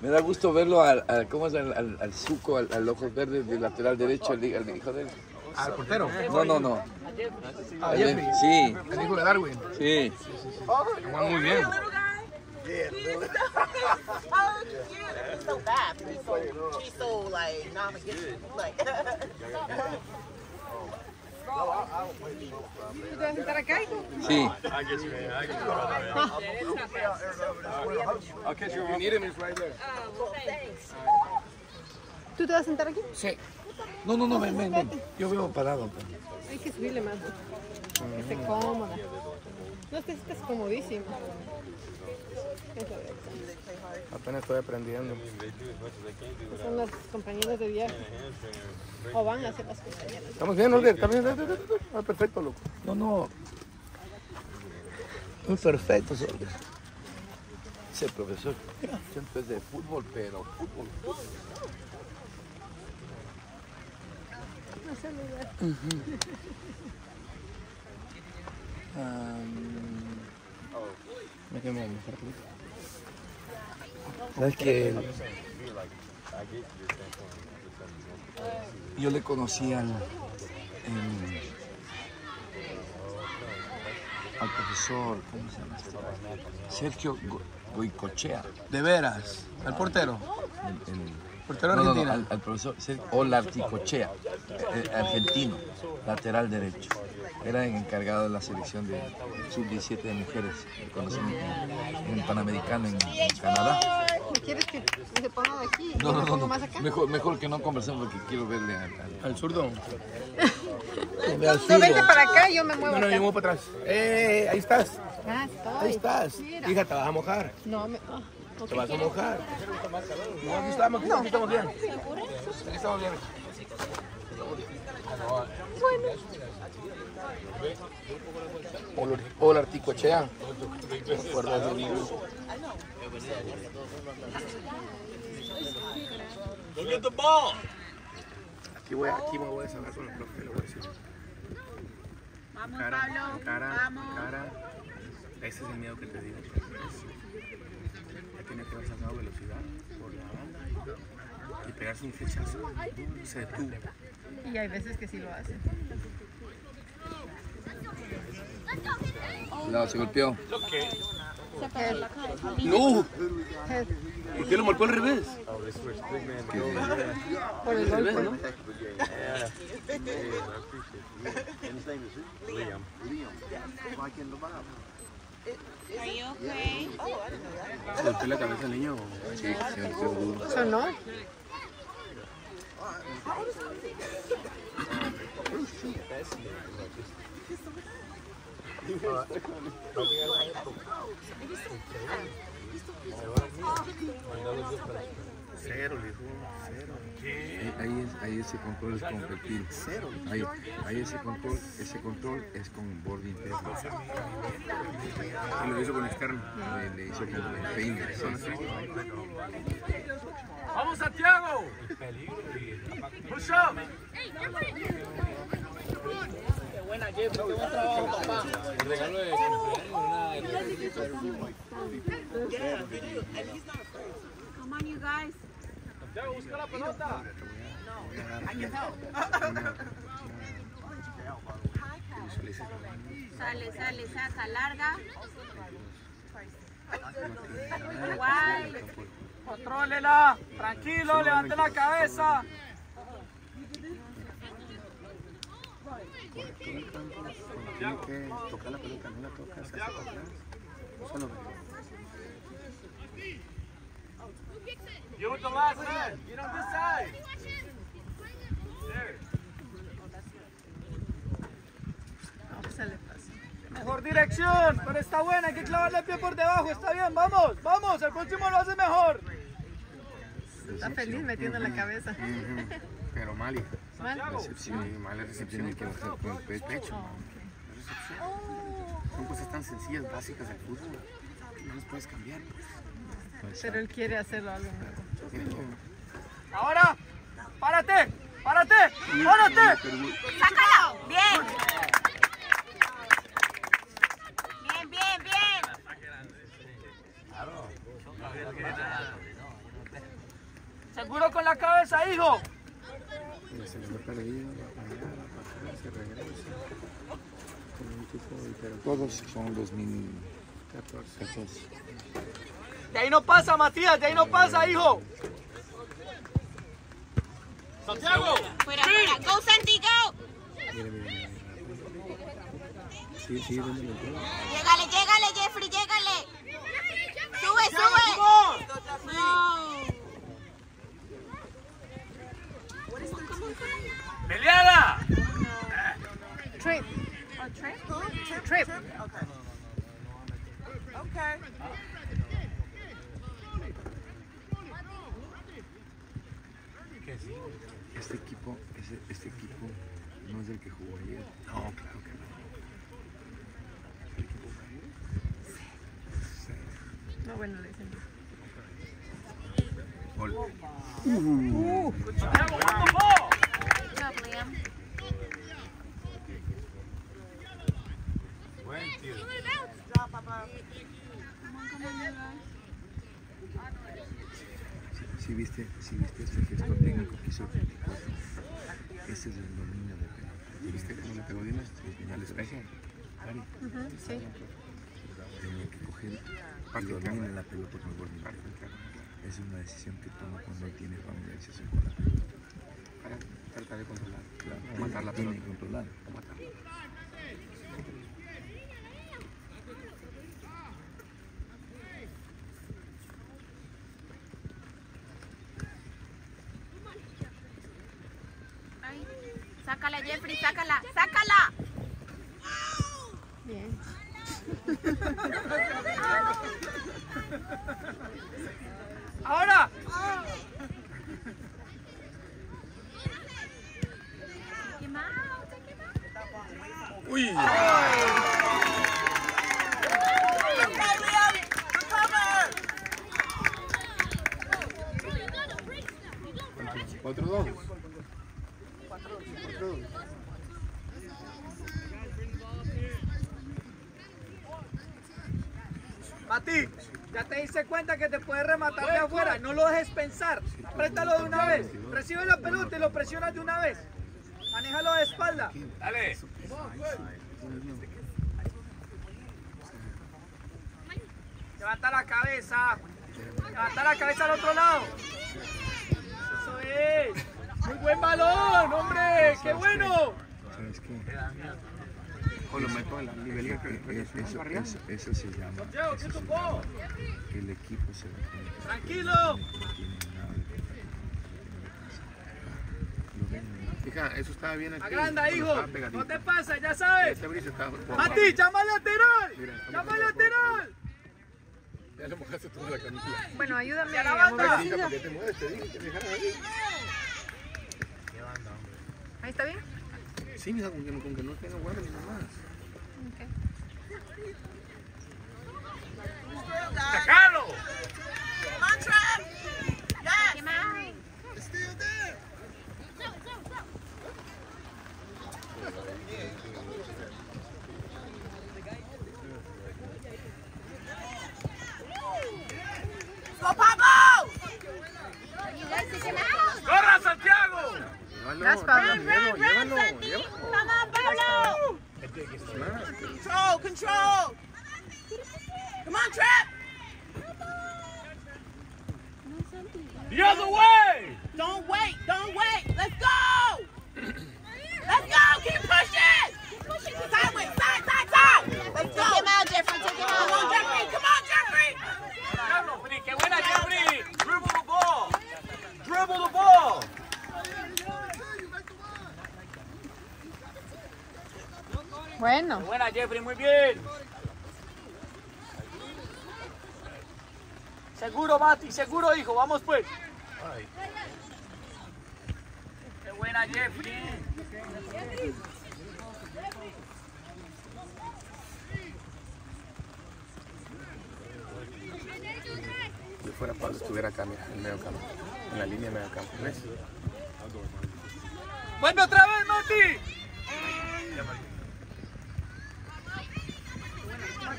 [SPEAKER 9] Me da gusto verlo al, al- ¿cómo es? Al, al, al Zuco, al, al ojos verdes del lateral derecho, el, el hijo de él.
[SPEAKER 2] Al portero.
[SPEAKER 9] No, no, no.
[SPEAKER 2] Ah,
[SPEAKER 9] El-
[SPEAKER 2] Jeffrey.
[SPEAKER 9] sí,
[SPEAKER 2] El hijo de Darwin.
[SPEAKER 9] sí.
[SPEAKER 2] Juega muy bien.
[SPEAKER 7] He's so bad. He's so, he's so like, nah, I'm against you. Like, *laughs*
[SPEAKER 5] ¿Tú te vas a acá, hijo?
[SPEAKER 9] Sí.
[SPEAKER 5] ¿Tú te vas a sentar aquí?
[SPEAKER 2] Sí.
[SPEAKER 9] No, no, no, ven, ven, ven. Yo veo parado. pues.
[SPEAKER 5] Hay que subirle más. Que esté cómoda. No, este es comodísimo.
[SPEAKER 2] Apenas estoy aprendiendo.
[SPEAKER 5] Son los compañeros de viaje. O van a ser las compañeras.
[SPEAKER 2] ¿Estamos bien, Olga? ¿Estamos bien? Ah, perfecto, loco.
[SPEAKER 9] No, no. Muy perfecto, sí. Ese profesor siempre es de fútbol, pero fútbol.
[SPEAKER 2] Me quemo mejor.
[SPEAKER 9] ¿Sabes que Yo le conocí al, en- al profesor, ¿cómo se llama? Sergio Go- Goicochea.
[SPEAKER 2] De veras. Al portero.
[SPEAKER 9] el- el-
[SPEAKER 2] Portero
[SPEAKER 9] no, no, no,
[SPEAKER 2] argentino.
[SPEAKER 9] al, al profesor Sergio Olarticochea, eh, argentino, lateral derecho. Era el encargado de la selección de sub-17 de mujeres, que conocen en, en el Panamericano en, en Canadá.
[SPEAKER 5] ¿Me quieres que se ponga de aquí?
[SPEAKER 9] No,
[SPEAKER 5] ¿Me
[SPEAKER 9] no,
[SPEAKER 5] pongo
[SPEAKER 9] no,
[SPEAKER 5] más
[SPEAKER 9] no.
[SPEAKER 5] acá?
[SPEAKER 9] Mejor, mejor que no conversemos porque quiero verle al, al-
[SPEAKER 2] zurdo.
[SPEAKER 5] Tú vente para acá y yo me muevo
[SPEAKER 2] No, no,
[SPEAKER 5] acá.
[SPEAKER 2] yo voy para atrás. ¡Eh! Ahí estás.
[SPEAKER 5] Ah, estoy.
[SPEAKER 2] Ahí estás.
[SPEAKER 5] Mira.
[SPEAKER 2] Hija, te vas a mojar.
[SPEAKER 5] No, me... ok.
[SPEAKER 2] Te vas a mojar. No, aquí estamos, aquí, aquí estamos bien. Aquí estamos bien. Bueno. Hola, Articochea. ¿Recuerdas de mí? Aquí voy, aquí me voy a saber con el profe, le voy a decir.
[SPEAKER 7] Vamos,
[SPEAKER 2] Cara,
[SPEAKER 7] Pablo.
[SPEAKER 2] cara,
[SPEAKER 7] Vamos.
[SPEAKER 2] cara. Ese es el miedo que te digo. Ya tiene que haber sacado velocidad por la banda y pegarse un flechazo. Se detuvo.
[SPEAKER 5] Y hay veces que sí lo hacen.
[SPEAKER 9] No, se golpeó.
[SPEAKER 2] ¡No! ¿Por qué lo marcó al revés?
[SPEAKER 5] Por el golpe, ¿no?
[SPEAKER 7] Are you okay?
[SPEAKER 2] ¿Se golpeó la cabeza al niño?
[SPEAKER 9] Sí, golpeó duro.
[SPEAKER 5] ¿Sonó?
[SPEAKER 2] Cero, le dijo. Cero.
[SPEAKER 9] Ahí, ahí es, ahí ese control es con perfil.
[SPEAKER 2] Cero.
[SPEAKER 9] Ahí, ahí ese control, ese control es con borde interno.
[SPEAKER 2] Lo hizo con externo.
[SPEAKER 9] Le, le hizo con el peine.
[SPEAKER 6] ¡Vamos, Santiago! ¡Push up!
[SPEAKER 1] Qué buena, Jeffrey, qué buen trabajo, papá.
[SPEAKER 7] Come on, you guys.
[SPEAKER 6] Busca la pelota.
[SPEAKER 7] Sale, sale, saca, larga. Guay.
[SPEAKER 6] Contrólela. Tranquilo, levante la cabeza.
[SPEAKER 2] Tiene que tocar la pelota, no la toca, se hace para atrás. Solo
[SPEAKER 6] You with the last man. Get on this side. There. Mejor dirección, pero está buena, hay que clavarle el pie por debajo, está bien, vamos, vamos, el próximo lo hace mejor.
[SPEAKER 5] Está feliz metiendo la cabeza.
[SPEAKER 2] Pero Mali. ¿Santiago?
[SPEAKER 5] Recepción,
[SPEAKER 2] ¿Ah? mala recepción
[SPEAKER 9] que baja con el pecho.
[SPEAKER 2] Oh. Son cosas tan sencillas, básicas del fútbol. No las puedes cambiar. Pues.
[SPEAKER 5] Pero él quiere hacerlo algo nuevo.
[SPEAKER 6] Ahora, párate, párate, párate.
[SPEAKER 7] Sácalo, bien.
[SPEAKER 1] Bien, bien,
[SPEAKER 2] bien. Seguro con la cabeza, hijo. Se perdido, para allá, para acá, se regresa. Un tipo, pero
[SPEAKER 9] Todos son 2014.
[SPEAKER 1] De ahí no pasa, Matías, de ahí no pasa, hijo.
[SPEAKER 4] Santiago!
[SPEAKER 7] Fuera, fuera. Go, Santi, go.
[SPEAKER 2] Sí, sí.
[SPEAKER 7] Llégale, llégale, Jeffrey, llégale. Sube, sube. No.
[SPEAKER 4] ¡Peleada!
[SPEAKER 5] Trip. Trip.
[SPEAKER 7] Okay.
[SPEAKER 9] Este equipo, ese- este equipo no es el que jugó ayer. No, claro que no. El equipo
[SPEAKER 5] No, bueno, le dicen.
[SPEAKER 9] Gol.
[SPEAKER 4] One the ball!
[SPEAKER 7] Good job, Liam.
[SPEAKER 9] Si viste, si viste este gesto técnico que hizo el 24, ese es el dominio de pelota.
[SPEAKER 2] ¿Viste cómo le pegó bien al espejo?
[SPEAKER 9] Ari,
[SPEAKER 5] Ujú, sí.
[SPEAKER 9] tenía que coger y domina la pelota con gol. Es una decisión que toma cuando tiene familiarización con la pelota.
[SPEAKER 2] Tratar de controlar.
[SPEAKER 9] Claro,
[SPEAKER 2] O matar la
[SPEAKER 9] tiene que controlar.
[SPEAKER 2] O matarla.
[SPEAKER 7] Ahí. Sácala, Jeffrey, sácala, sácala.
[SPEAKER 5] Bien. *laughs* *laughs*
[SPEAKER 1] Ahora.
[SPEAKER 7] Take him out, take him out.
[SPEAKER 2] ¡Uy! ¿Cuatro dos? Cuatro dos.
[SPEAKER 1] Mati, ya te diste cuenta que te puedes rematar de afuera. No lo dejes pensar. Apriétalo de una vez. Recibe la pelota y lo presionas de una vez. Manéjalo de espalda.
[SPEAKER 4] Dale.
[SPEAKER 1] Levanta la cabeza. Levanta la cabeza al otro lado. Eso es. Muy buen balón, hombre. Qué bueno.
[SPEAKER 2] O lo meto en la nivel que
[SPEAKER 9] Eh, eh, Eso, eso, eso se llama que el equipo se da
[SPEAKER 1] Tranquilo.
[SPEAKER 9] de ven,
[SPEAKER 2] Fija, eso estaba bien aquí.
[SPEAKER 1] Agranda, hijo. No te pasa, ya sabes.
[SPEAKER 2] Este brisa
[SPEAKER 1] Mati, llama al lateral.
[SPEAKER 2] Mira,
[SPEAKER 1] Llama al lateral.
[SPEAKER 2] Ya le mojaste toda la camisa.
[SPEAKER 5] Bueno, ayúdame
[SPEAKER 1] la
[SPEAKER 5] a
[SPEAKER 1] banda.
[SPEAKER 5] la
[SPEAKER 2] ahí.
[SPEAKER 5] Ahí está bien.
[SPEAKER 2] Sí, mija, con que, con que no tenga huevos ni nada más.
[SPEAKER 5] Ok.
[SPEAKER 4] ¡Sacalo!
[SPEAKER 2] Llévalo,
[SPEAKER 5] Vas, Pablo.
[SPEAKER 2] llévalo, llévalo,
[SPEAKER 7] Santi.
[SPEAKER 2] llévalo.
[SPEAKER 7] Come on, Pablo. Control, control. Come on, Trap.
[SPEAKER 4] The other way!
[SPEAKER 7] Don't wait, don't wait. Let's go. *clears throat* Let's go. Keep pushing. Keep pushing. Sideways, side, side, side. Let's go. Take him out, Jeffrey. Take him out. Come on, Jeffrey. Come on, Jeffrey.
[SPEAKER 4] Diablo, Fri, ¡Qué buena, Jeffrey! Dribble the ball! Dribble the ball!
[SPEAKER 5] Bueno.
[SPEAKER 1] Buena, Jeffrey, muy bien. Seguro, Mati, seguro, hijo. Vamos, pues. Qué buena, Jeffrey.
[SPEAKER 2] Si fuera Pablo, estuviera acá, mira, en medio campo. En la línea de medio campo. ¿Ves?
[SPEAKER 1] Vuelve otra vez, Mati.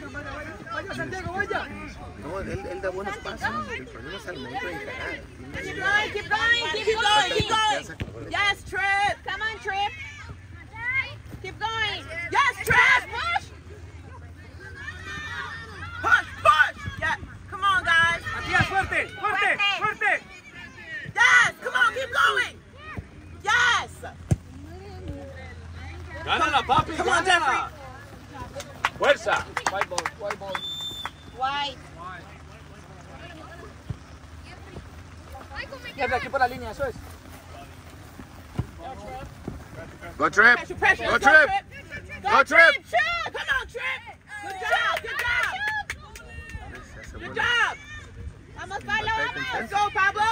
[SPEAKER 1] Vaya, Santiago, vaya.
[SPEAKER 2] No, él, él da buenos pasos. El problema es al momento de encarar.
[SPEAKER 7] Keep going, keep going, keep going, keep going. Yes, Trip. Come on, Trip. Keep going. Yes, Trip. Push. Push, push. Yeah. Come on, guys.
[SPEAKER 1] Matías, fuerte, fuerte, fuerte.
[SPEAKER 7] Yes. Come on, keep going. Yes.
[SPEAKER 4] Gánala, papi,
[SPEAKER 7] Come on, Jeffrey.
[SPEAKER 4] gánala. Fuerza.
[SPEAKER 7] White.
[SPEAKER 1] Jeffrey, aquí por la línea, eso es.
[SPEAKER 2] Go trip.
[SPEAKER 7] Pressure, pressure.
[SPEAKER 2] Go
[SPEAKER 7] Go,
[SPEAKER 2] trip.
[SPEAKER 7] Trip.
[SPEAKER 2] Go trip.
[SPEAKER 7] Trip. Come on, Trip. Good job. Good job. Good job. Vamos, Pablo. Vamos. Let's go, Pablo.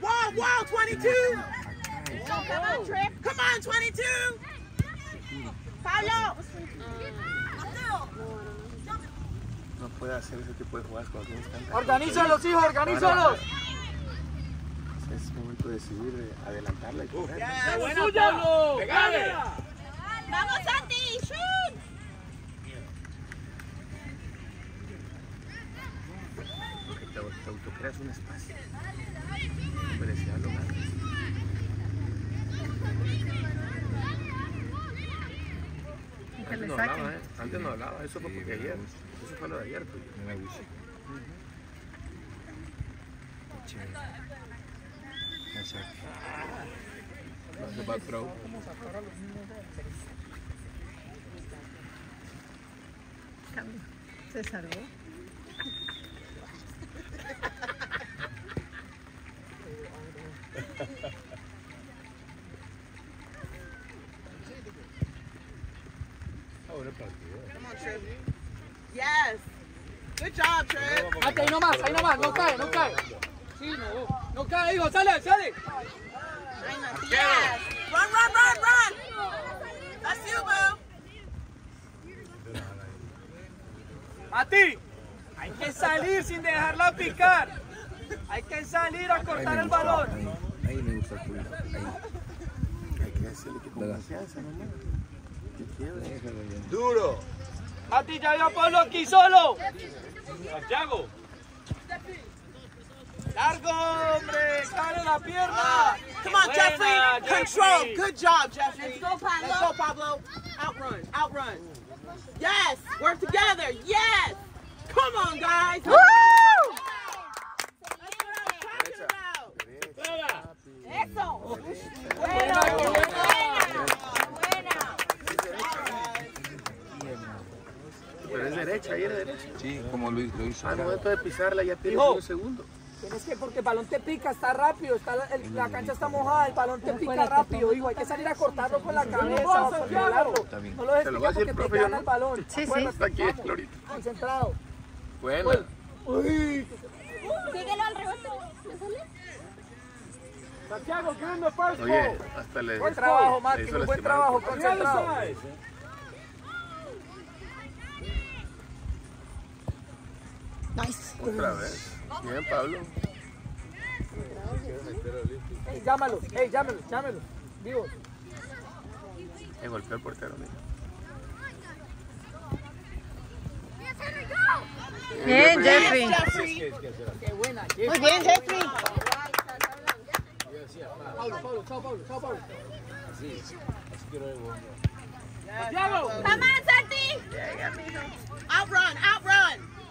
[SPEAKER 7] Wall, wall, 22. Come on, Trip. Come on, 22. Pablo.
[SPEAKER 2] No puede hacer ese tipo de jugadas cuando tienes tanta.
[SPEAKER 1] Organízalos, hijos, organízalos.
[SPEAKER 2] Es momento de decidir de adelantarla y correr.
[SPEAKER 1] ¡Buena, Pablo!
[SPEAKER 4] Pegale.
[SPEAKER 7] Vamos, Santi. Shoot.
[SPEAKER 2] Porque te, te autocreas un espacio. Merecía lo ganas.
[SPEAKER 5] Que
[SPEAKER 2] Antes
[SPEAKER 5] le
[SPEAKER 2] no
[SPEAKER 5] saquen.
[SPEAKER 2] hablaba, ¿eh? Antes no hablaba. Eso fue porque ayer. Eso fue lo de ayer, pues.
[SPEAKER 9] Me gusta. Chévere. Exacto. *laughs* Bad throw.
[SPEAKER 5] Se salvó.
[SPEAKER 7] Come on, Trip. Yes. Good job, Trip.
[SPEAKER 1] Mate, ahí nomás, ahí nomás, no cae, no cae. Sí, no, no cae, hijo, sale, sale.
[SPEAKER 7] Yes. Run, run, run, run. That's you, boo.
[SPEAKER 1] Mati, hay que salir sin dejarla picar. Hay que salir a cortar el balón.
[SPEAKER 9] Ahí, me gusta el. Ahí.
[SPEAKER 2] Hay que decirle que.
[SPEAKER 4] Duro.
[SPEAKER 1] Mati, ya vio a Pablo aquí solo.
[SPEAKER 4] Santiago.
[SPEAKER 1] Largo, hombre, cae la pierna.
[SPEAKER 7] Come on, Jeffrey. Control. Good job, Jeffrey.
[SPEAKER 3] Let's go, Pablo.
[SPEAKER 7] Let's go, Pablo. Outrun. Outrun. Yes. Work together. Yes. Come on, guys.
[SPEAKER 2] Derecha, ahí es derecha.
[SPEAKER 9] Sí, como lo, lo hizo.
[SPEAKER 2] Al
[SPEAKER 9] acá.
[SPEAKER 2] momento de pisarla ya tienes un segundo.
[SPEAKER 1] Tienes que, porque el balón te pica, está rápido, está la, el- la cancha está mojada, el balón te pica rápido, hijo, hay que salir a cortarlo con la cabeza o
[SPEAKER 9] bien.
[SPEAKER 1] No lo dejes
[SPEAKER 2] a decir
[SPEAKER 1] porque
[SPEAKER 2] el
[SPEAKER 1] te
[SPEAKER 2] profe,
[SPEAKER 1] gana
[SPEAKER 2] no.
[SPEAKER 1] el balón.
[SPEAKER 5] Sí, sí.
[SPEAKER 2] Está aquí, Florita.
[SPEAKER 1] Concentrado.
[SPEAKER 2] Buena.
[SPEAKER 1] Uy,
[SPEAKER 3] Síguelo al rebote.
[SPEAKER 1] Santiago, give him the first
[SPEAKER 2] Oye, hasta le.
[SPEAKER 1] Buen trabajo,
[SPEAKER 2] hizo
[SPEAKER 1] buen trabajo, concentrado.
[SPEAKER 2] Otra vez. Bien, Pablo.
[SPEAKER 1] Ey, llámalo, ey, llámalo, llámalo. Vivo.
[SPEAKER 2] Me golpeó el portero, mira.
[SPEAKER 5] Bien, Jeffrey.
[SPEAKER 7] Jeffrey.
[SPEAKER 1] Qué buena,
[SPEAKER 5] Muy bien, Jeffrey.
[SPEAKER 1] Pablo, Pablo, chao, Pablo, chao, Pablo.
[SPEAKER 7] Santiago.
[SPEAKER 3] Come on, Santi.
[SPEAKER 7] Outrun. Outrun.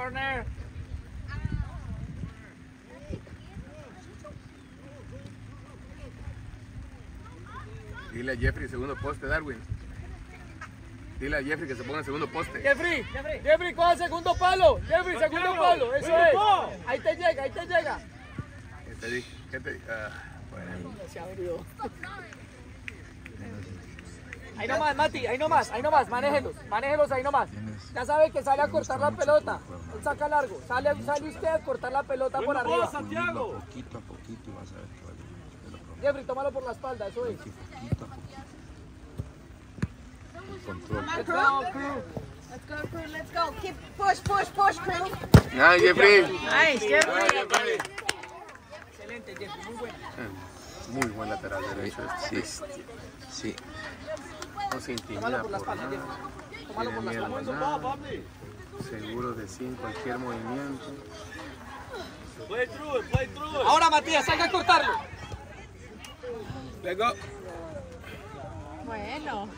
[SPEAKER 1] Corner.
[SPEAKER 2] Dile a Jeffrey, segundo poste, Darwin. Dile a Jeffrey que se ponga en segundo poste.
[SPEAKER 1] Jeffrey, Jeffrey, coge el segundo palo. Jeffrey, segundo palo, eso es. Ahí te llega, ahí te llega.
[SPEAKER 2] ¿Qué te dije? ¿Qué te dije? Ah, bueno.
[SPEAKER 1] Se abrió. Ahí nomás, Mati, ahí nomás, ahí nomás, manéjelos, manéjelos ahí nomás. Ya sabe que sale a cortar la pelota. Saca largo. Sale, sale usted a cortar la pelota por arriba.
[SPEAKER 9] Santiago. Poquito a poquito y vas a ver que va a.
[SPEAKER 1] Jeffrey, tómalo por la espalda, eso es.
[SPEAKER 9] Poquito a poquito. El control.
[SPEAKER 7] Let's go, crew. Let's go, crew. Let's go. Keep push, push, push, crew.
[SPEAKER 2] Nice, Jeffrey.
[SPEAKER 5] Nice, Jeffrey.
[SPEAKER 1] Excelente, Jeffrey, muy bueno.
[SPEAKER 2] Muy buen lateral derecho este.
[SPEAKER 9] Sí, sí.
[SPEAKER 2] No se
[SPEAKER 1] Tómalo
[SPEAKER 2] intimida
[SPEAKER 1] por la
[SPEAKER 2] por
[SPEAKER 1] espalda,
[SPEAKER 2] nada.
[SPEAKER 1] Jeffrey. Tómalo por la
[SPEAKER 2] Tiene
[SPEAKER 1] espalda.
[SPEAKER 2] miedo a nada. Seguro de sí en cualquier movimiento.
[SPEAKER 1] Ahora, Matías, salga a cortarlo.
[SPEAKER 2] Let's go.
[SPEAKER 5] Bueno.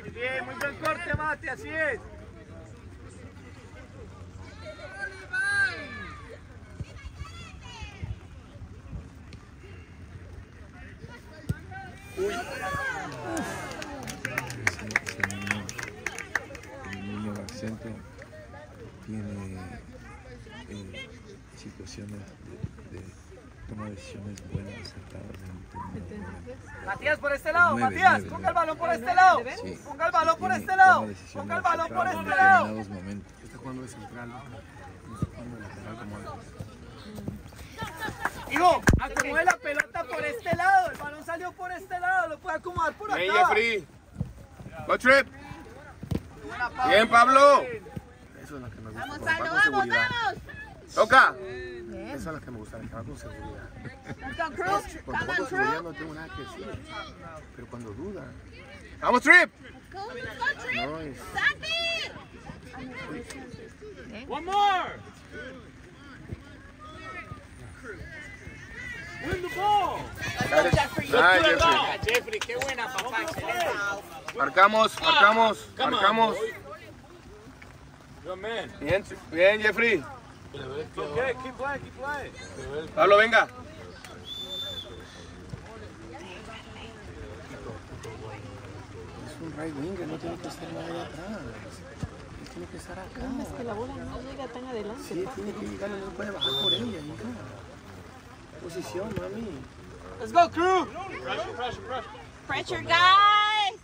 [SPEAKER 1] Muy bien, muy buen corte, Mati, así es.
[SPEAKER 9] Ese, ese niño, el niño Accento tiene eh, de, de toma decisiones buenas, acertadas
[SPEAKER 1] Matías, por este lado, Matías, ponga el balón por este lado.
[SPEAKER 9] Sí.
[SPEAKER 1] Ponga el balón por este lado. Ponga el balón por este lado.
[SPEAKER 2] Está jugando de central, ¿no? No está jugando de lateral como antes.
[SPEAKER 1] Hijo, acomode la pelota por este lado. El balón salió por este lado. Lo puede acomodar por acá.
[SPEAKER 2] Bien, Jeffrey. Go, Trip.
[SPEAKER 1] Pablo.
[SPEAKER 2] Bien, Pablo. Eso es lo que me gusta.
[SPEAKER 7] Vamos,
[SPEAKER 2] con
[SPEAKER 7] vamos, vamos.
[SPEAKER 2] Toca. Eso es lo que me gusta, que va con seguridad. Cuando va
[SPEAKER 7] on,
[SPEAKER 2] con seguridad no tengo nada que decir. Pero cuando duda. ¡Vamos, Trip! Nice.
[SPEAKER 7] Santi.
[SPEAKER 1] One more. Win the ball.
[SPEAKER 2] Jeffrey.
[SPEAKER 1] Jeffrey, qué buena, papá.
[SPEAKER 2] Marcamos, marcamos, marcamos. Bien, bien, Jeffrey.
[SPEAKER 1] Okay, keep playing, keep playing.
[SPEAKER 2] Pablo, venga. Es un right winger, no tiene que estar más allá atrás. Él tiene que estar acá.
[SPEAKER 5] Es que la bola no llega tan adelante.
[SPEAKER 2] Sí, tiene que llegar, no puede bajar por ella, hija. Posición, mami.
[SPEAKER 1] Let's go, crew.
[SPEAKER 7] Pressure, guys.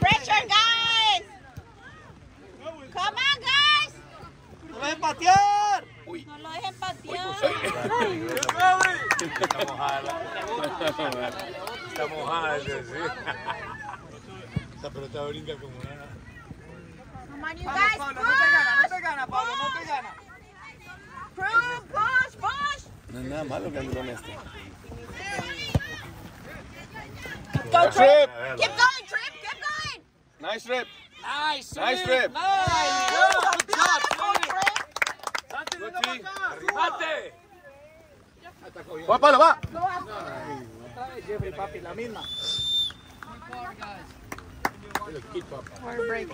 [SPEAKER 7] Pressure, guys. Come on, guys.
[SPEAKER 1] No dejen patear.
[SPEAKER 7] No lo dejen patear.
[SPEAKER 4] Está mojada, sí. Esa pelota brinca como
[SPEAKER 7] you
[SPEAKER 1] Vamos. Pablo, no te gana, no te
[SPEAKER 7] Push.
[SPEAKER 1] gana, Pablo, no te gana.
[SPEAKER 7] Crew, push, push.
[SPEAKER 2] No es nada malo que ande con este.
[SPEAKER 7] Go,
[SPEAKER 2] Trip.
[SPEAKER 7] Trip. Keep going, Trip. Keep going.
[SPEAKER 2] Nice trip.
[SPEAKER 1] Nice,
[SPEAKER 2] Nice
[SPEAKER 1] Trip. Nice. Good job, para acá. Súbate.
[SPEAKER 2] Va, Pablo, va.
[SPEAKER 1] Otra vez, Jeffrey, papi, la misma.
[SPEAKER 5] Water break.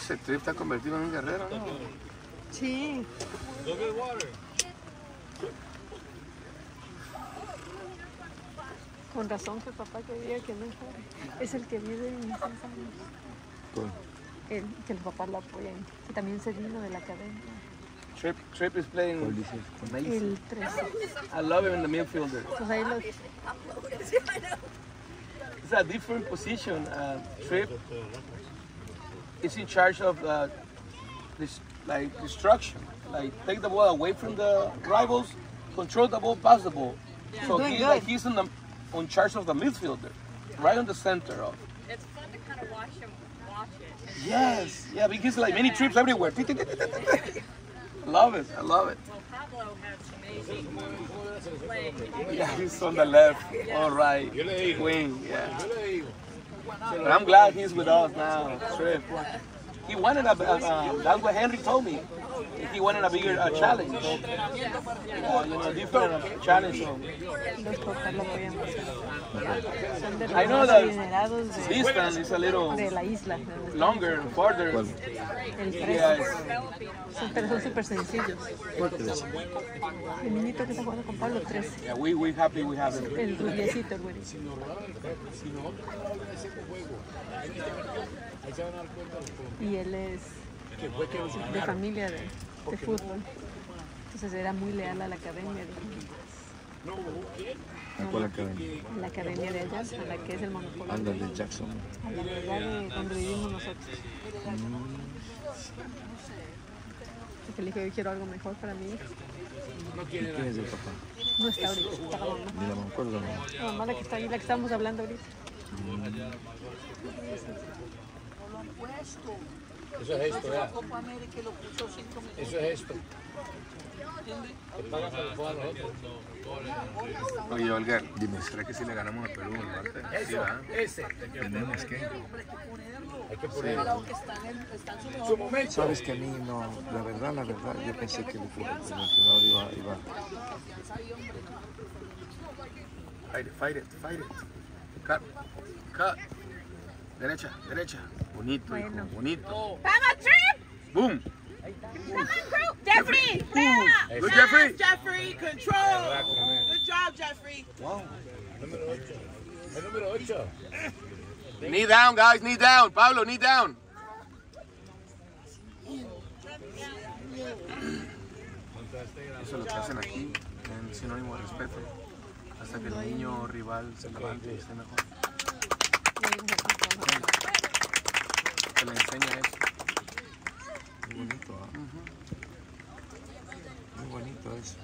[SPEAKER 2] Ese trip está convertido en un guerrero, ¿no?
[SPEAKER 5] Sí. Con razón que papá quería que no fuera. Es el que vive en San años. El, que el papá lo apoyan. Que también se vino de la academia.
[SPEAKER 2] Trip, Trip is playing
[SPEAKER 9] ¿Cuál dices?
[SPEAKER 2] amazing.
[SPEAKER 5] El 13.
[SPEAKER 2] I love him in the midfielder.
[SPEAKER 5] Pues ahí lo,
[SPEAKER 2] It's a different position. Uh, Trip is in charge of uh, this, like destruction. Like take the ball away from the rivals, control the ball, pass the ball. So
[SPEAKER 5] Doing
[SPEAKER 2] he, like, he's in the, on charge of the midfielder, right on the center of.
[SPEAKER 3] It's fun to kind of watch him watch it.
[SPEAKER 2] Yes, yeah, because like many trips everywhere. *laughs* love it, I love it.
[SPEAKER 3] Well, Pablo has amazing playing.
[SPEAKER 2] Yeah, he's on the left, all right, wing, yeah. But I'm glad he's with us now, Trip. He wanted a, a, a that's what Henry told me.
[SPEAKER 1] he wanted a bigger uh, challenge. Uh, you know, different challenge. So.
[SPEAKER 5] Los papás lo apoyan bastante. Son de los
[SPEAKER 1] I know
[SPEAKER 5] más
[SPEAKER 1] that
[SPEAKER 5] adinerados de,
[SPEAKER 1] Distance is a little
[SPEAKER 5] de la isla. de donde está
[SPEAKER 1] longer and farther.
[SPEAKER 5] El
[SPEAKER 1] Yeah,
[SPEAKER 5] precio. Son, pero son súper sencillos. El niñito que está jugando con Pablo, 13.
[SPEAKER 1] yeah, we we happy we have him.
[SPEAKER 5] El rubiecito, el güerito. Y él es de familia de, de fútbol. Entonces era muy leal a la academia, de,
[SPEAKER 9] ¿A cuál academia?
[SPEAKER 5] a la academia de allá, a la que es el monopolio.
[SPEAKER 9] Anda de Jackson.
[SPEAKER 5] A la de allá de donde vivimos nosotros. Porque le dije, yo quiero algo mejor para mi hija.
[SPEAKER 9] ¿Quién es el papá?
[SPEAKER 5] No está ahorita, está la mamá.
[SPEAKER 9] Ni la mamá, ¿cuál es la mamá?
[SPEAKER 5] La mamá la que está ahí, la que estamos hablando ahorita.
[SPEAKER 10] Eso es esto, ¿verdad? Eso es esto.
[SPEAKER 2] Oye, Olga, dime, ¿será que si le ganamos a Perú el martes?
[SPEAKER 10] Ese.
[SPEAKER 2] Tenemos que.
[SPEAKER 10] Hay que ponerlo. Su momento.
[SPEAKER 9] Sabes que a mí no, la verdad, la verdad, yo pensé que el, el entrenador iba, iba.
[SPEAKER 2] Fight it, fight it, fight it. Cut, cut. Derecha, derecha. Bonito, hijo, bonito.
[SPEAKER 7] Vamos, Trip!
[SPEAKER 2] Boom.
[SPEAKER 7] Come on, group! Jeffrey!
[SPEAKER 2] Good, Jeffrey.
[SPEAKER 7] Jeffrey, control! Good job, Jeffrey.
[SPEAKER 10] Número 8. El número 8.
[SPEAKER 2] Knee down, guys, knee down. Pablo, knee down. Eso es lo que hacen aquí, en sinónimo de respeto. Hasta que el niño rival se levante y esté mejor. Se le enseña eso.
[SPEAKER 9] Muy bonito, ¿ah? Muy bonito eso.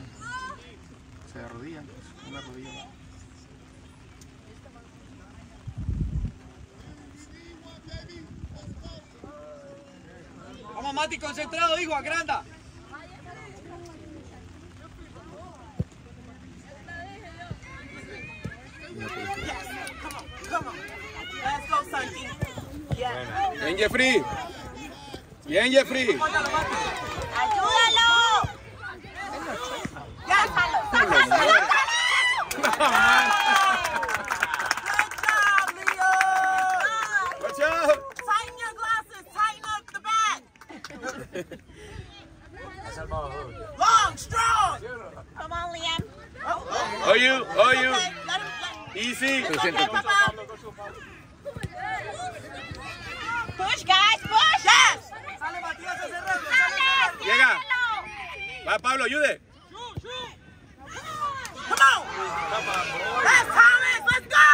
[SPEAKER 2] Se arrodillan, pues, una rodilla.
[SPEAKER 1] Vamos, Mati, concentrado, hijo, agranda.
[SPEAKER 7] Come on. Let's go, Santi. Yeah.
[SPEAKER 2] Bien, Jeffrey. Bien, Jeffrey.
[SPEAKER 7] ¡Ayúdalo! ¡Ya, sácalo! ¡Sácalo! ¡Sácalo! Good job, Leo!
[SPEAKER 2] Watch out.
[SPEAKER 7] Tighten your glasses. Tighten up the back. Long, strong. Come on, Liam. Oh,
[SPEAKER 2] Oh, you, oh, you.
[SPEAKER 7] okay. Let him, let
[SPEAKER 2] Easy.
[SPEAKER 7] It's okay, Papa. Push, guys, push. Yes.
[SPEAKER 1] Sale Matías a cerrar.
[SPEAKER 7] Dale,
[SPEAKER 2] Llega. Va, Pablo, ayude.
[SPEAKER 7] Come on. That's Thomas. Let's go.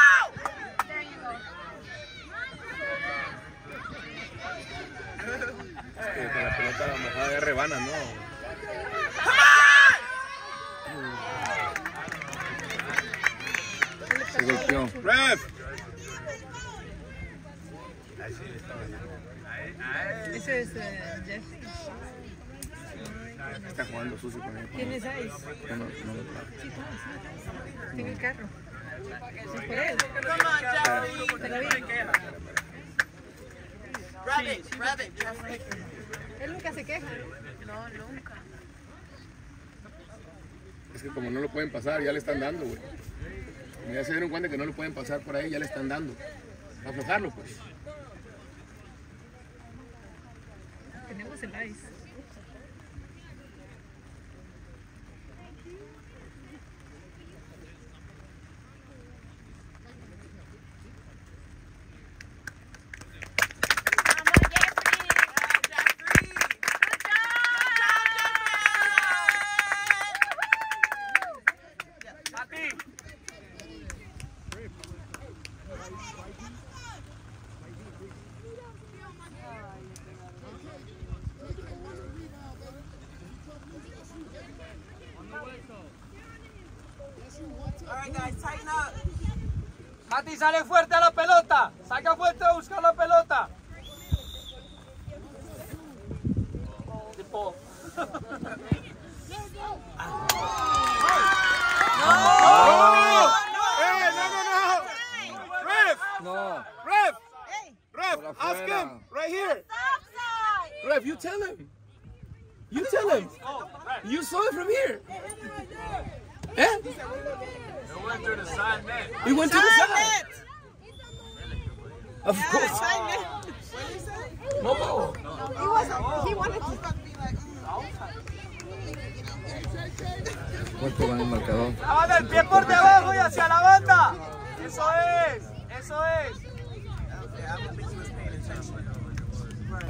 [SPEAKER 2] Que con la pelota mojada de rebana, ¿no?
[SPEAKER 7] Come on.
[SPEAKER 9] Se golpeó.
[SPEAKER 2] Ref.
[SPEAKER 5] Es eh, Jeffrey.
[SPEAKER 2] Está jugando sucio con él.
[SPEAKER 5] ¿Quién es Ice?
[SPEAKER 2] No, no, no.
[SPEAKER 5] Tiene el carro. Sí, por él.
[SPEAKER 7] Come on, Jeffrey.
[SPEAKER 5] Pero bien.
[SPEAKER 7] Rabbit, rabbit.
[SPEAKER 5] Él nunca se queja.
[SPEAKER 2] Es que como no lo pueden pasar, ya le están dando, güey. Ya se dieron cuenta que no lo pueden pasar por ahí, ya le están dando. Aflojarlo, pues.
[SPEAKER 5] Tenemos el Ice.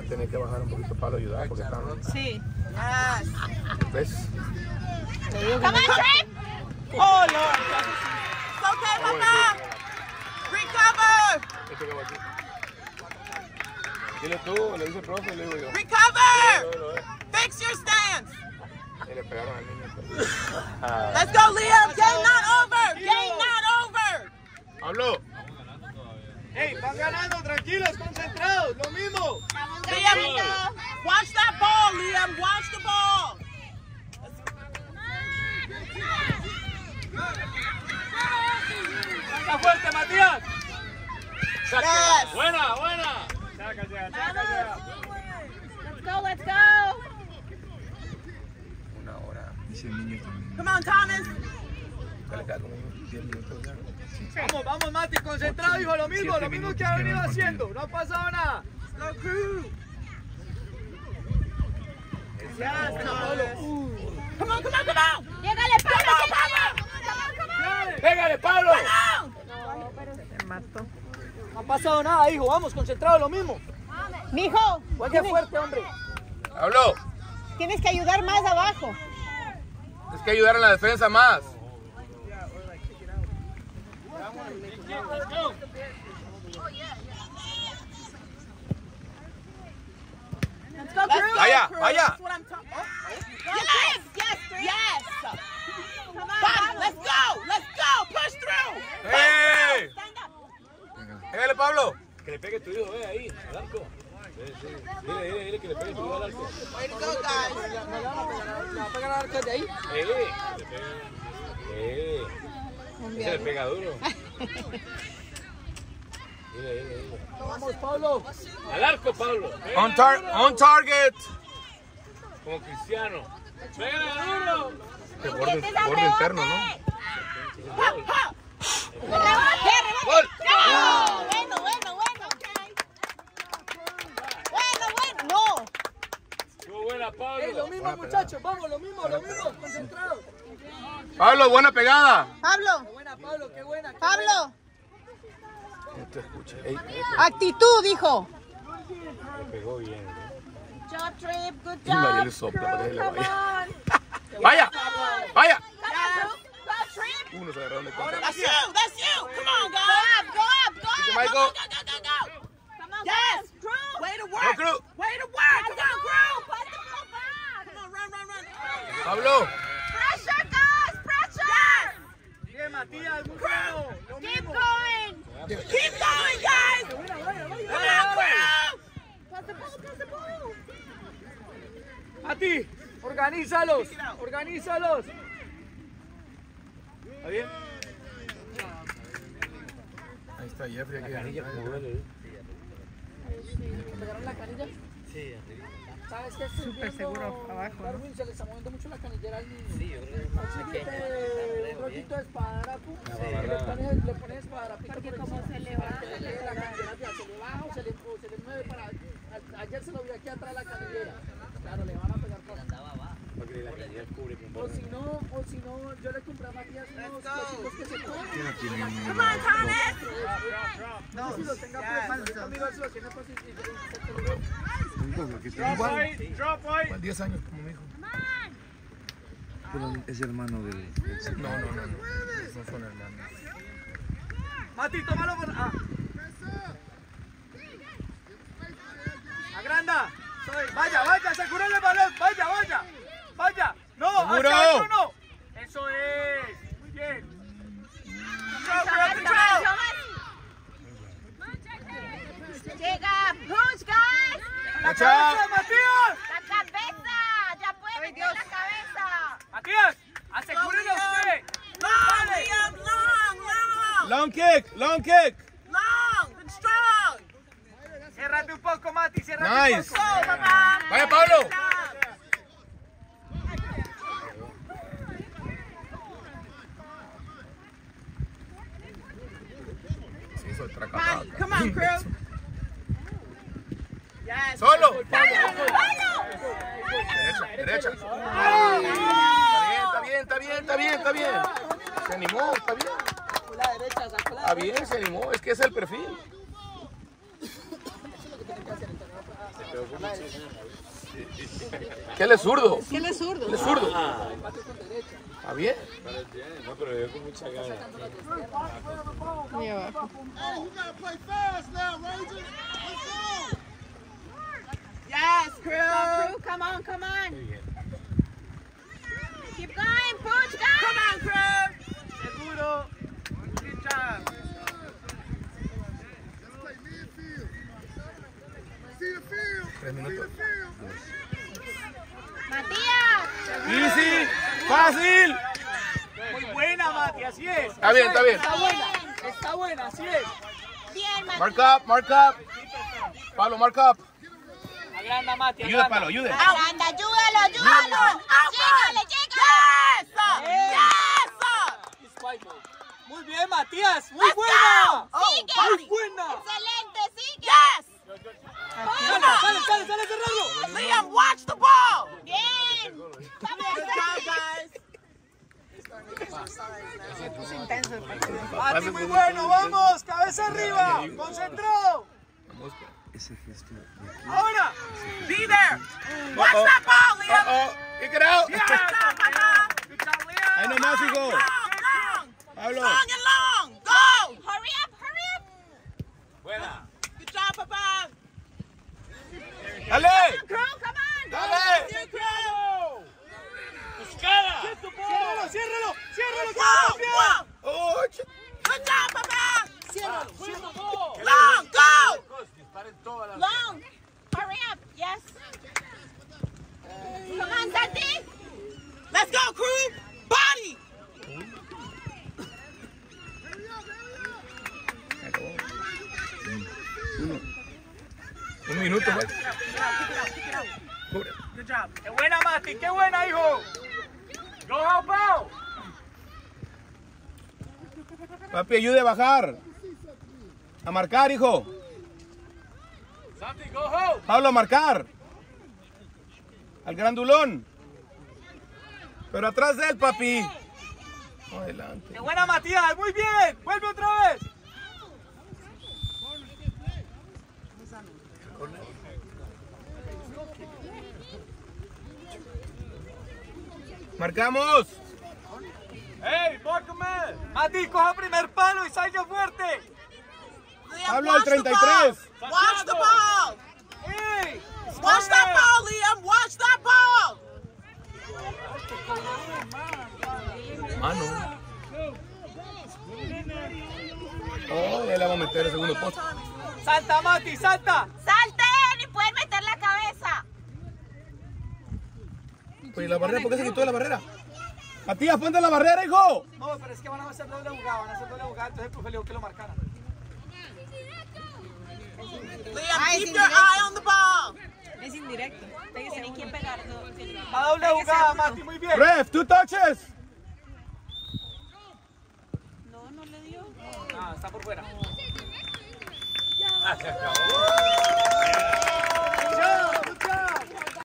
[SPEAKER 2] Tener que bajar un poquito para ayudar porque están.
[SPEAKER 5] Sí.
[SPEAKER 2] ¿Ves?
[SPEAKER 7] Come on, Trip.
[SPEAKER 1] Oh, Lord.
[SPEAKER 7] It's okay, Papa. Recover.
[SPEAKER 2] Este. Dile tú, le dice el profe, le digo yo.
[SPEAKER 7] Recover. Fix your stance.
[SPEAKER 2] Le pegaron al niño.
[SPEAKER 7] Let's go, Liam. Game not over. Game not over.
[SPEAKER 2] Habló.
[SPEAKER 1] Hey, van ganando, tranquilos, concentrados, lo mismo.
[SPEAKER 7] Liam, watch that ball, Liam. Watch the ball.
[SPEAKER 1] Saca fuerte, Matías.
[SPEAKER 7] Yes.
[SPEAKER 4] Buena, buena.
[SPEAKER 1] Sácase, sácase.
[SPEAKER 3] Let's go, let's go.
[SPEAKER 2] Una hora.
[SPEAKER 9] Dice el niño también.
[SPEAKER 7] Come on, Thomas.
[SPEAKER 2] Como 10 minutos ya.
[SPEAKER 1] Vamos, vamos, Mati, concentrado, hijo, lo mismo, lo mismo que ha venido haciendo. No ha pasado nada.
[SPEAKER 7] Go, crew. Yes, Thomas. Come on, come on, come on.
[SPEAKER 3] Llégale, Pablo,
[SPEAKER 7] Come on,
[SPEAKER 3] llégale.
[SPEAKER 7] Pablo.
[SPEAKER 2] ¡Pégale, Pablo!
[SPEAKER 5] Se mató.
[SPEAKER 1] No ha pasado nada, hijo. Vamos, concentrado, lo mismo.
[SPEAKER 5] Mijo,
[SPEAKER 1] Juegue fuerte, hombre.
[SPEAKER 2] Habló.
[SPEAKER 5] tienes que ayudar más abajo.
[SPEAKER 2] Es que ayudar en la defensa más.
[SPEAKER 7] Let's go, crew.
[SPEAKER 2] Vaya, vaya.
[SPEAKER 7] Yes, yes, yes. Come on, let's go. Let's go. Push through.
[SPEAKER 2] ¡Pégale, Pablo!
[SPEAKER 10] Que le pegue tu hijo, ve ahí, al arco. Sí, sí. Dile, dile, dile que le pegue tu hijo al arco.
[SPEAKER 7] Way to go, guys.
[SPEAKER 1] ¿Le va a pegar al arco de ahí?
[SPEAKER 10] Eh, que le pegue. Eh. Ese le pega duro. Dile, dile, dile.
[SPEAKER 1] Vamos, Pablo.
[SPEAKER 10] Al arco, Pablo.
[SPEAKER 2] On, tar on target.
[SPEAKER 10] Como cristiano. Pégale duro.
[SPEAKER 2] Que borde, borde interno, ¿no?
[SPEAKER 7] No. Bueno, bueno, bueno. Bueno, bueno. No.
[SPEAKER 10] Buena,
[SPEAKER 1] Ey, lo
[SPEAKER 10] Pablo.
[SPEAKER 1] mismo, muchachos. Vamos, lo mismo, lo mismo. Concentrados.
[SPEAKER 2] Pablo, buena pegada.
[SPEAKER 5] Pablo,
[SPEAKER 1] Qué buena, Pablo, qué buena. qué
[SPEAKER 5] Pablo.
[SPEAKER 2] Ey,
[SPEAKER 5] Actitud, dijo.
[SPEAKER 10] Le pegó bien.
[SPEAKER 3] Job, Trip, good
[SPEAKER 2] Y María
[SPEAKER 3] job.
[SPEAKER 2] le sopla para que le
[SPEAKER 3] Come *laughs*
[SPEAKER 2] vaya.
[SPEAKER 3] on.
[SPEAKER 2] ¡Vaya! Uno se agarró de contra.
[SPEAKER 7] That's you. That's you. Come on. Go up. Go up. Go up.
[SPEAKER 2] Michael.
[SPEAKER 7] Go, go, go, go, go.
[SPEAKER 3] Come on,
[SPEAKER 7] Yes.
[SPEAKER 3] Crew.
[SPEAKER 7] Way to
[SPEAKER 2] Go,
[SPEAKER 7] work.
[SPEAKER 2] crew.
[SPEAKER 7] Way to work. Come on, crew. Come on, run, run, run.
[SPEAKER 2] Pablo.
[SPEAKER 3] Pressure, guys, pressure.
[SPEAKER 1] Bien, Matías, muy
[SPEAKER 3] Keep going.
[SPEAKER 7] Keep going, guys. Come on, crew.
[SPEAKER 3] Pass the ball, pass the ball.
[SPEAKER 1] Mati, organízalos. Organízalos. ¿Está bien?
[SPEAKER 2] Ahí está Jeffrey. Aquí.
[SPEAKER 1] ¿Sabes qué?
[SPEAKER 5] Súper seguro abajo, ¿no?
[SPEAKER 1] Darwin se le está moviendo mucho la canillera al niño. Sí, yo creo que es Un rollito de. Le pones, le pones esparadrapito Porque como se le va. Se le la canillera se le baja o se le, o se le mueve para... Ayer se lo vi aquí atrás la canillera. Claro, le van a pegar por O si no, o si no, yo le compré a Matías unos cositos que se ponen.
[SPEAKER 7] Come on, Thomas.
[SPEAKER 1] No, si tenga pues, tiene pues,
[SPEAKER 4] right.
[SPEAKER 2] 10 años como mi hijo.
[SPEAKER 9] Pero es hermano del. del-
[SPEAKER 2] No, no, no. No, no son hermanos.
[SPEAKER 1] Mati, tómalo por. Ah. Agranda. Soy. Vaya, vaya, asegúrale el balón. Vaya, vaya. Vaya. No, hacia adentro no. Eso es. Muy bien.
[SPEAKER 3] Llega, push, guys.
[SPEAKER 1] La cabeza. Matías.
[SPEAKER 3] La cabeza. Ya puede meter la cabeza.
[SPEAKER 1] Matías, asegúrele usted.
[SPEAKER 7] Long, Liam. Long, long.
[SPEAKER 2] Long kick, long kick.
[SPEAKER 7] Long and strong.
[SPEAKER 1] Ciérrate un poco, Mati. Ciérrate
[SPEAKER 2] Nice.
[SPEAKER 1] un poco.
[SPEAKER 7] Papá.
[SPEAKER 2] Vaya, Pablo. animó, está bien.
[SPEAKER 1] Sacó la derecha, sacó la
[SPEAKER 2] Está
[SPEAKER 1] derecha.
[SPEAKER 2] bien, se animó, es que es el perfil. Que él es zurdo.
[SPEAKER 5] ¿Quién es zurdo?
[SPEAKER 2] Él es zurdo. Está bien.
[SPEAKER 10] No, pero yo con mucha gana.
[SPEAKER 5] Muy abajo.
[SPEAKER 7] Yes, crew.
[SPEAKER 3] Crew, come on, come on. Keep going, push, go.
[SPEAKER 7] Come on, crew.
[SPEAKER 6] Seguro. Good job.
[SPEAKER 2] Tres minutos.
[SPEAKER 3] Matías.
[SPEAKER 2] Easy, fácil.
[SPEAKER 1] Muy buena, Mati, así es.
[SPEAKER 2] Está bien, está bien.
[SPEAKER 1] Está buena, está buena, así es.
[SPEAKER 3] Bien, Matías.
[SPEAKER 2] Mark up, mark up. Pablo, mark up.
[SPEAKER 1] Agranda, Mati,
[SPEAKER 2] Ayuda,
[SPEAKER 1] agranda.
[SPEAKER 2] Pablo, ayude.
[SPEAKER 3] Anda, ayúdalo, ayúdalo.
[SPEAKER 7] Yes,
[SPEAKER 1] fight mode. Muy bien, Matías. Muy
[SPEAKER 7] Let's
[SPEAKER 1] buena.
[SPEAKER 3] Sigue.
[SPEAKER 1] Muy buena.
[SPEAKER 3] Excelente, sigue.
[SPEAKER 7] Yes.
[SPEAKER 1] Sale, sale, sale, sale.
[SPEAKER 7] Liam, watch the ball.
[SPEAKER 3] Bien.
[SPEAKER 7] Good job,
[SPEAKER 5] Es intenso el partido.
[SPEAKER 1] Mati, muy bueno. Vamos, cabeza arriba. Concentrado.
[SPEAKER 9] Ese gesto
[SPEAKER 7] Ahora. Be there. Watch that ball, Liam.
[SPEAKER 2] Oh, kick it out.
[SPEAKER 7] Good job, Papa.
[SPEAKER 6] Good job, Liam.
[SPEAKER 2] Ahí nomás, hijo.
[SPEAKER 7] Long, long.
[SPEAKER 2] Pablo.
[SPEAKER 7] Long and long. Go.
[SPEAKER 3] Hurry up, hurry up.
[SPEAKER 10] Buena.
[SPEAKER 7] Good job, Papa.
[SPEAKER 2] Dale.
[SPEAKER 3] Crew, come on.
[SPEAKER 2] Dale.
[SPEAKER 7] You crew.
[SPEAKER 10] Buscada.
[SPEAKER 1] Ciérralo, ciérralo, ciérralo.
[SPEAKER 7] Whoa,
[SPEAKER 1] que
[SPEAKER 7] whoa.
[SPEAKER 2] Oh, ch-
[SPEAKER 7] Good job, Papa.
[SPEAKER 1] Ciérralo, ciérralo.
[SPEAKER 7] Long, go.
[SPEAKER 10] Disparen todas las.
[SPEAKER 3] Long. Hurry up. Yes. Come on, Santi.
[SPEAKER 7] Let's go, crew. Body.
[SPEAKER 2] Acabó. Uno. Un minuto. Cubre.
[SPEAKER 7] Good job.
[SPEAKER 1] Qué buena, Mati, qué buena, hijo. Go help out.
[SPEAKER 2] Papi, ayude a bajar. A marcar, hijo.
[SPEAKER 1] Santi, go home.
[SPEAKER 2] Pablo, a marcar. Al grandulón. Pero atrás de él, papi. Adelante.
[SPEAKER 1] Qué buena, Matías. Muy bien. Vuelve otra vez.
[SPEAKER 2] Marcamos.
[SPEAKER 1] Hey, Markman. Mati, coja primer palo y salga fuerte.
[SPEAKER 2] Pablo,
[SPEAKER 7] the
[SPEAKER 2] 33.
[SPEAKER 7] ball. Watch the ball.
[SPEAKER 1] Hey.
[SPEAKER 7] Watch that ball, Liam. Watch that ball.
[SPEAKER 2] Mano. Oh, ya le vamos a meter el segundo poste.
[SPEAKER 1] Salta, Mati, salta.
[SPEAKER 3] Salten y pueden meter la cabeza.
[SPEAKER 2] Pues la barrera, ¿por qué se quitó de la barrera? Matías, ponte la barrera, hijo.
[SPEAKER 1] No, pero es que van a hacer doble jugada, van a hacer doble jugada, entonces el profe le dijo que lo marcara.
[SPEAKER 7] Liam, keep your eye on the ball.
[SPEAKER 5] Es indirecto.
[SPEAKER 3] Tienen que pegar.
[SPEAKER 1] Va a doble jugada, Mati, muy bien.
[SPEAKER 2] Ref, two touches.
[SPEAKER 3] No, no le dio.
[SPEAKER 1] Ah, está por fuera.
[SPEAKER 10] Ah, se acabó.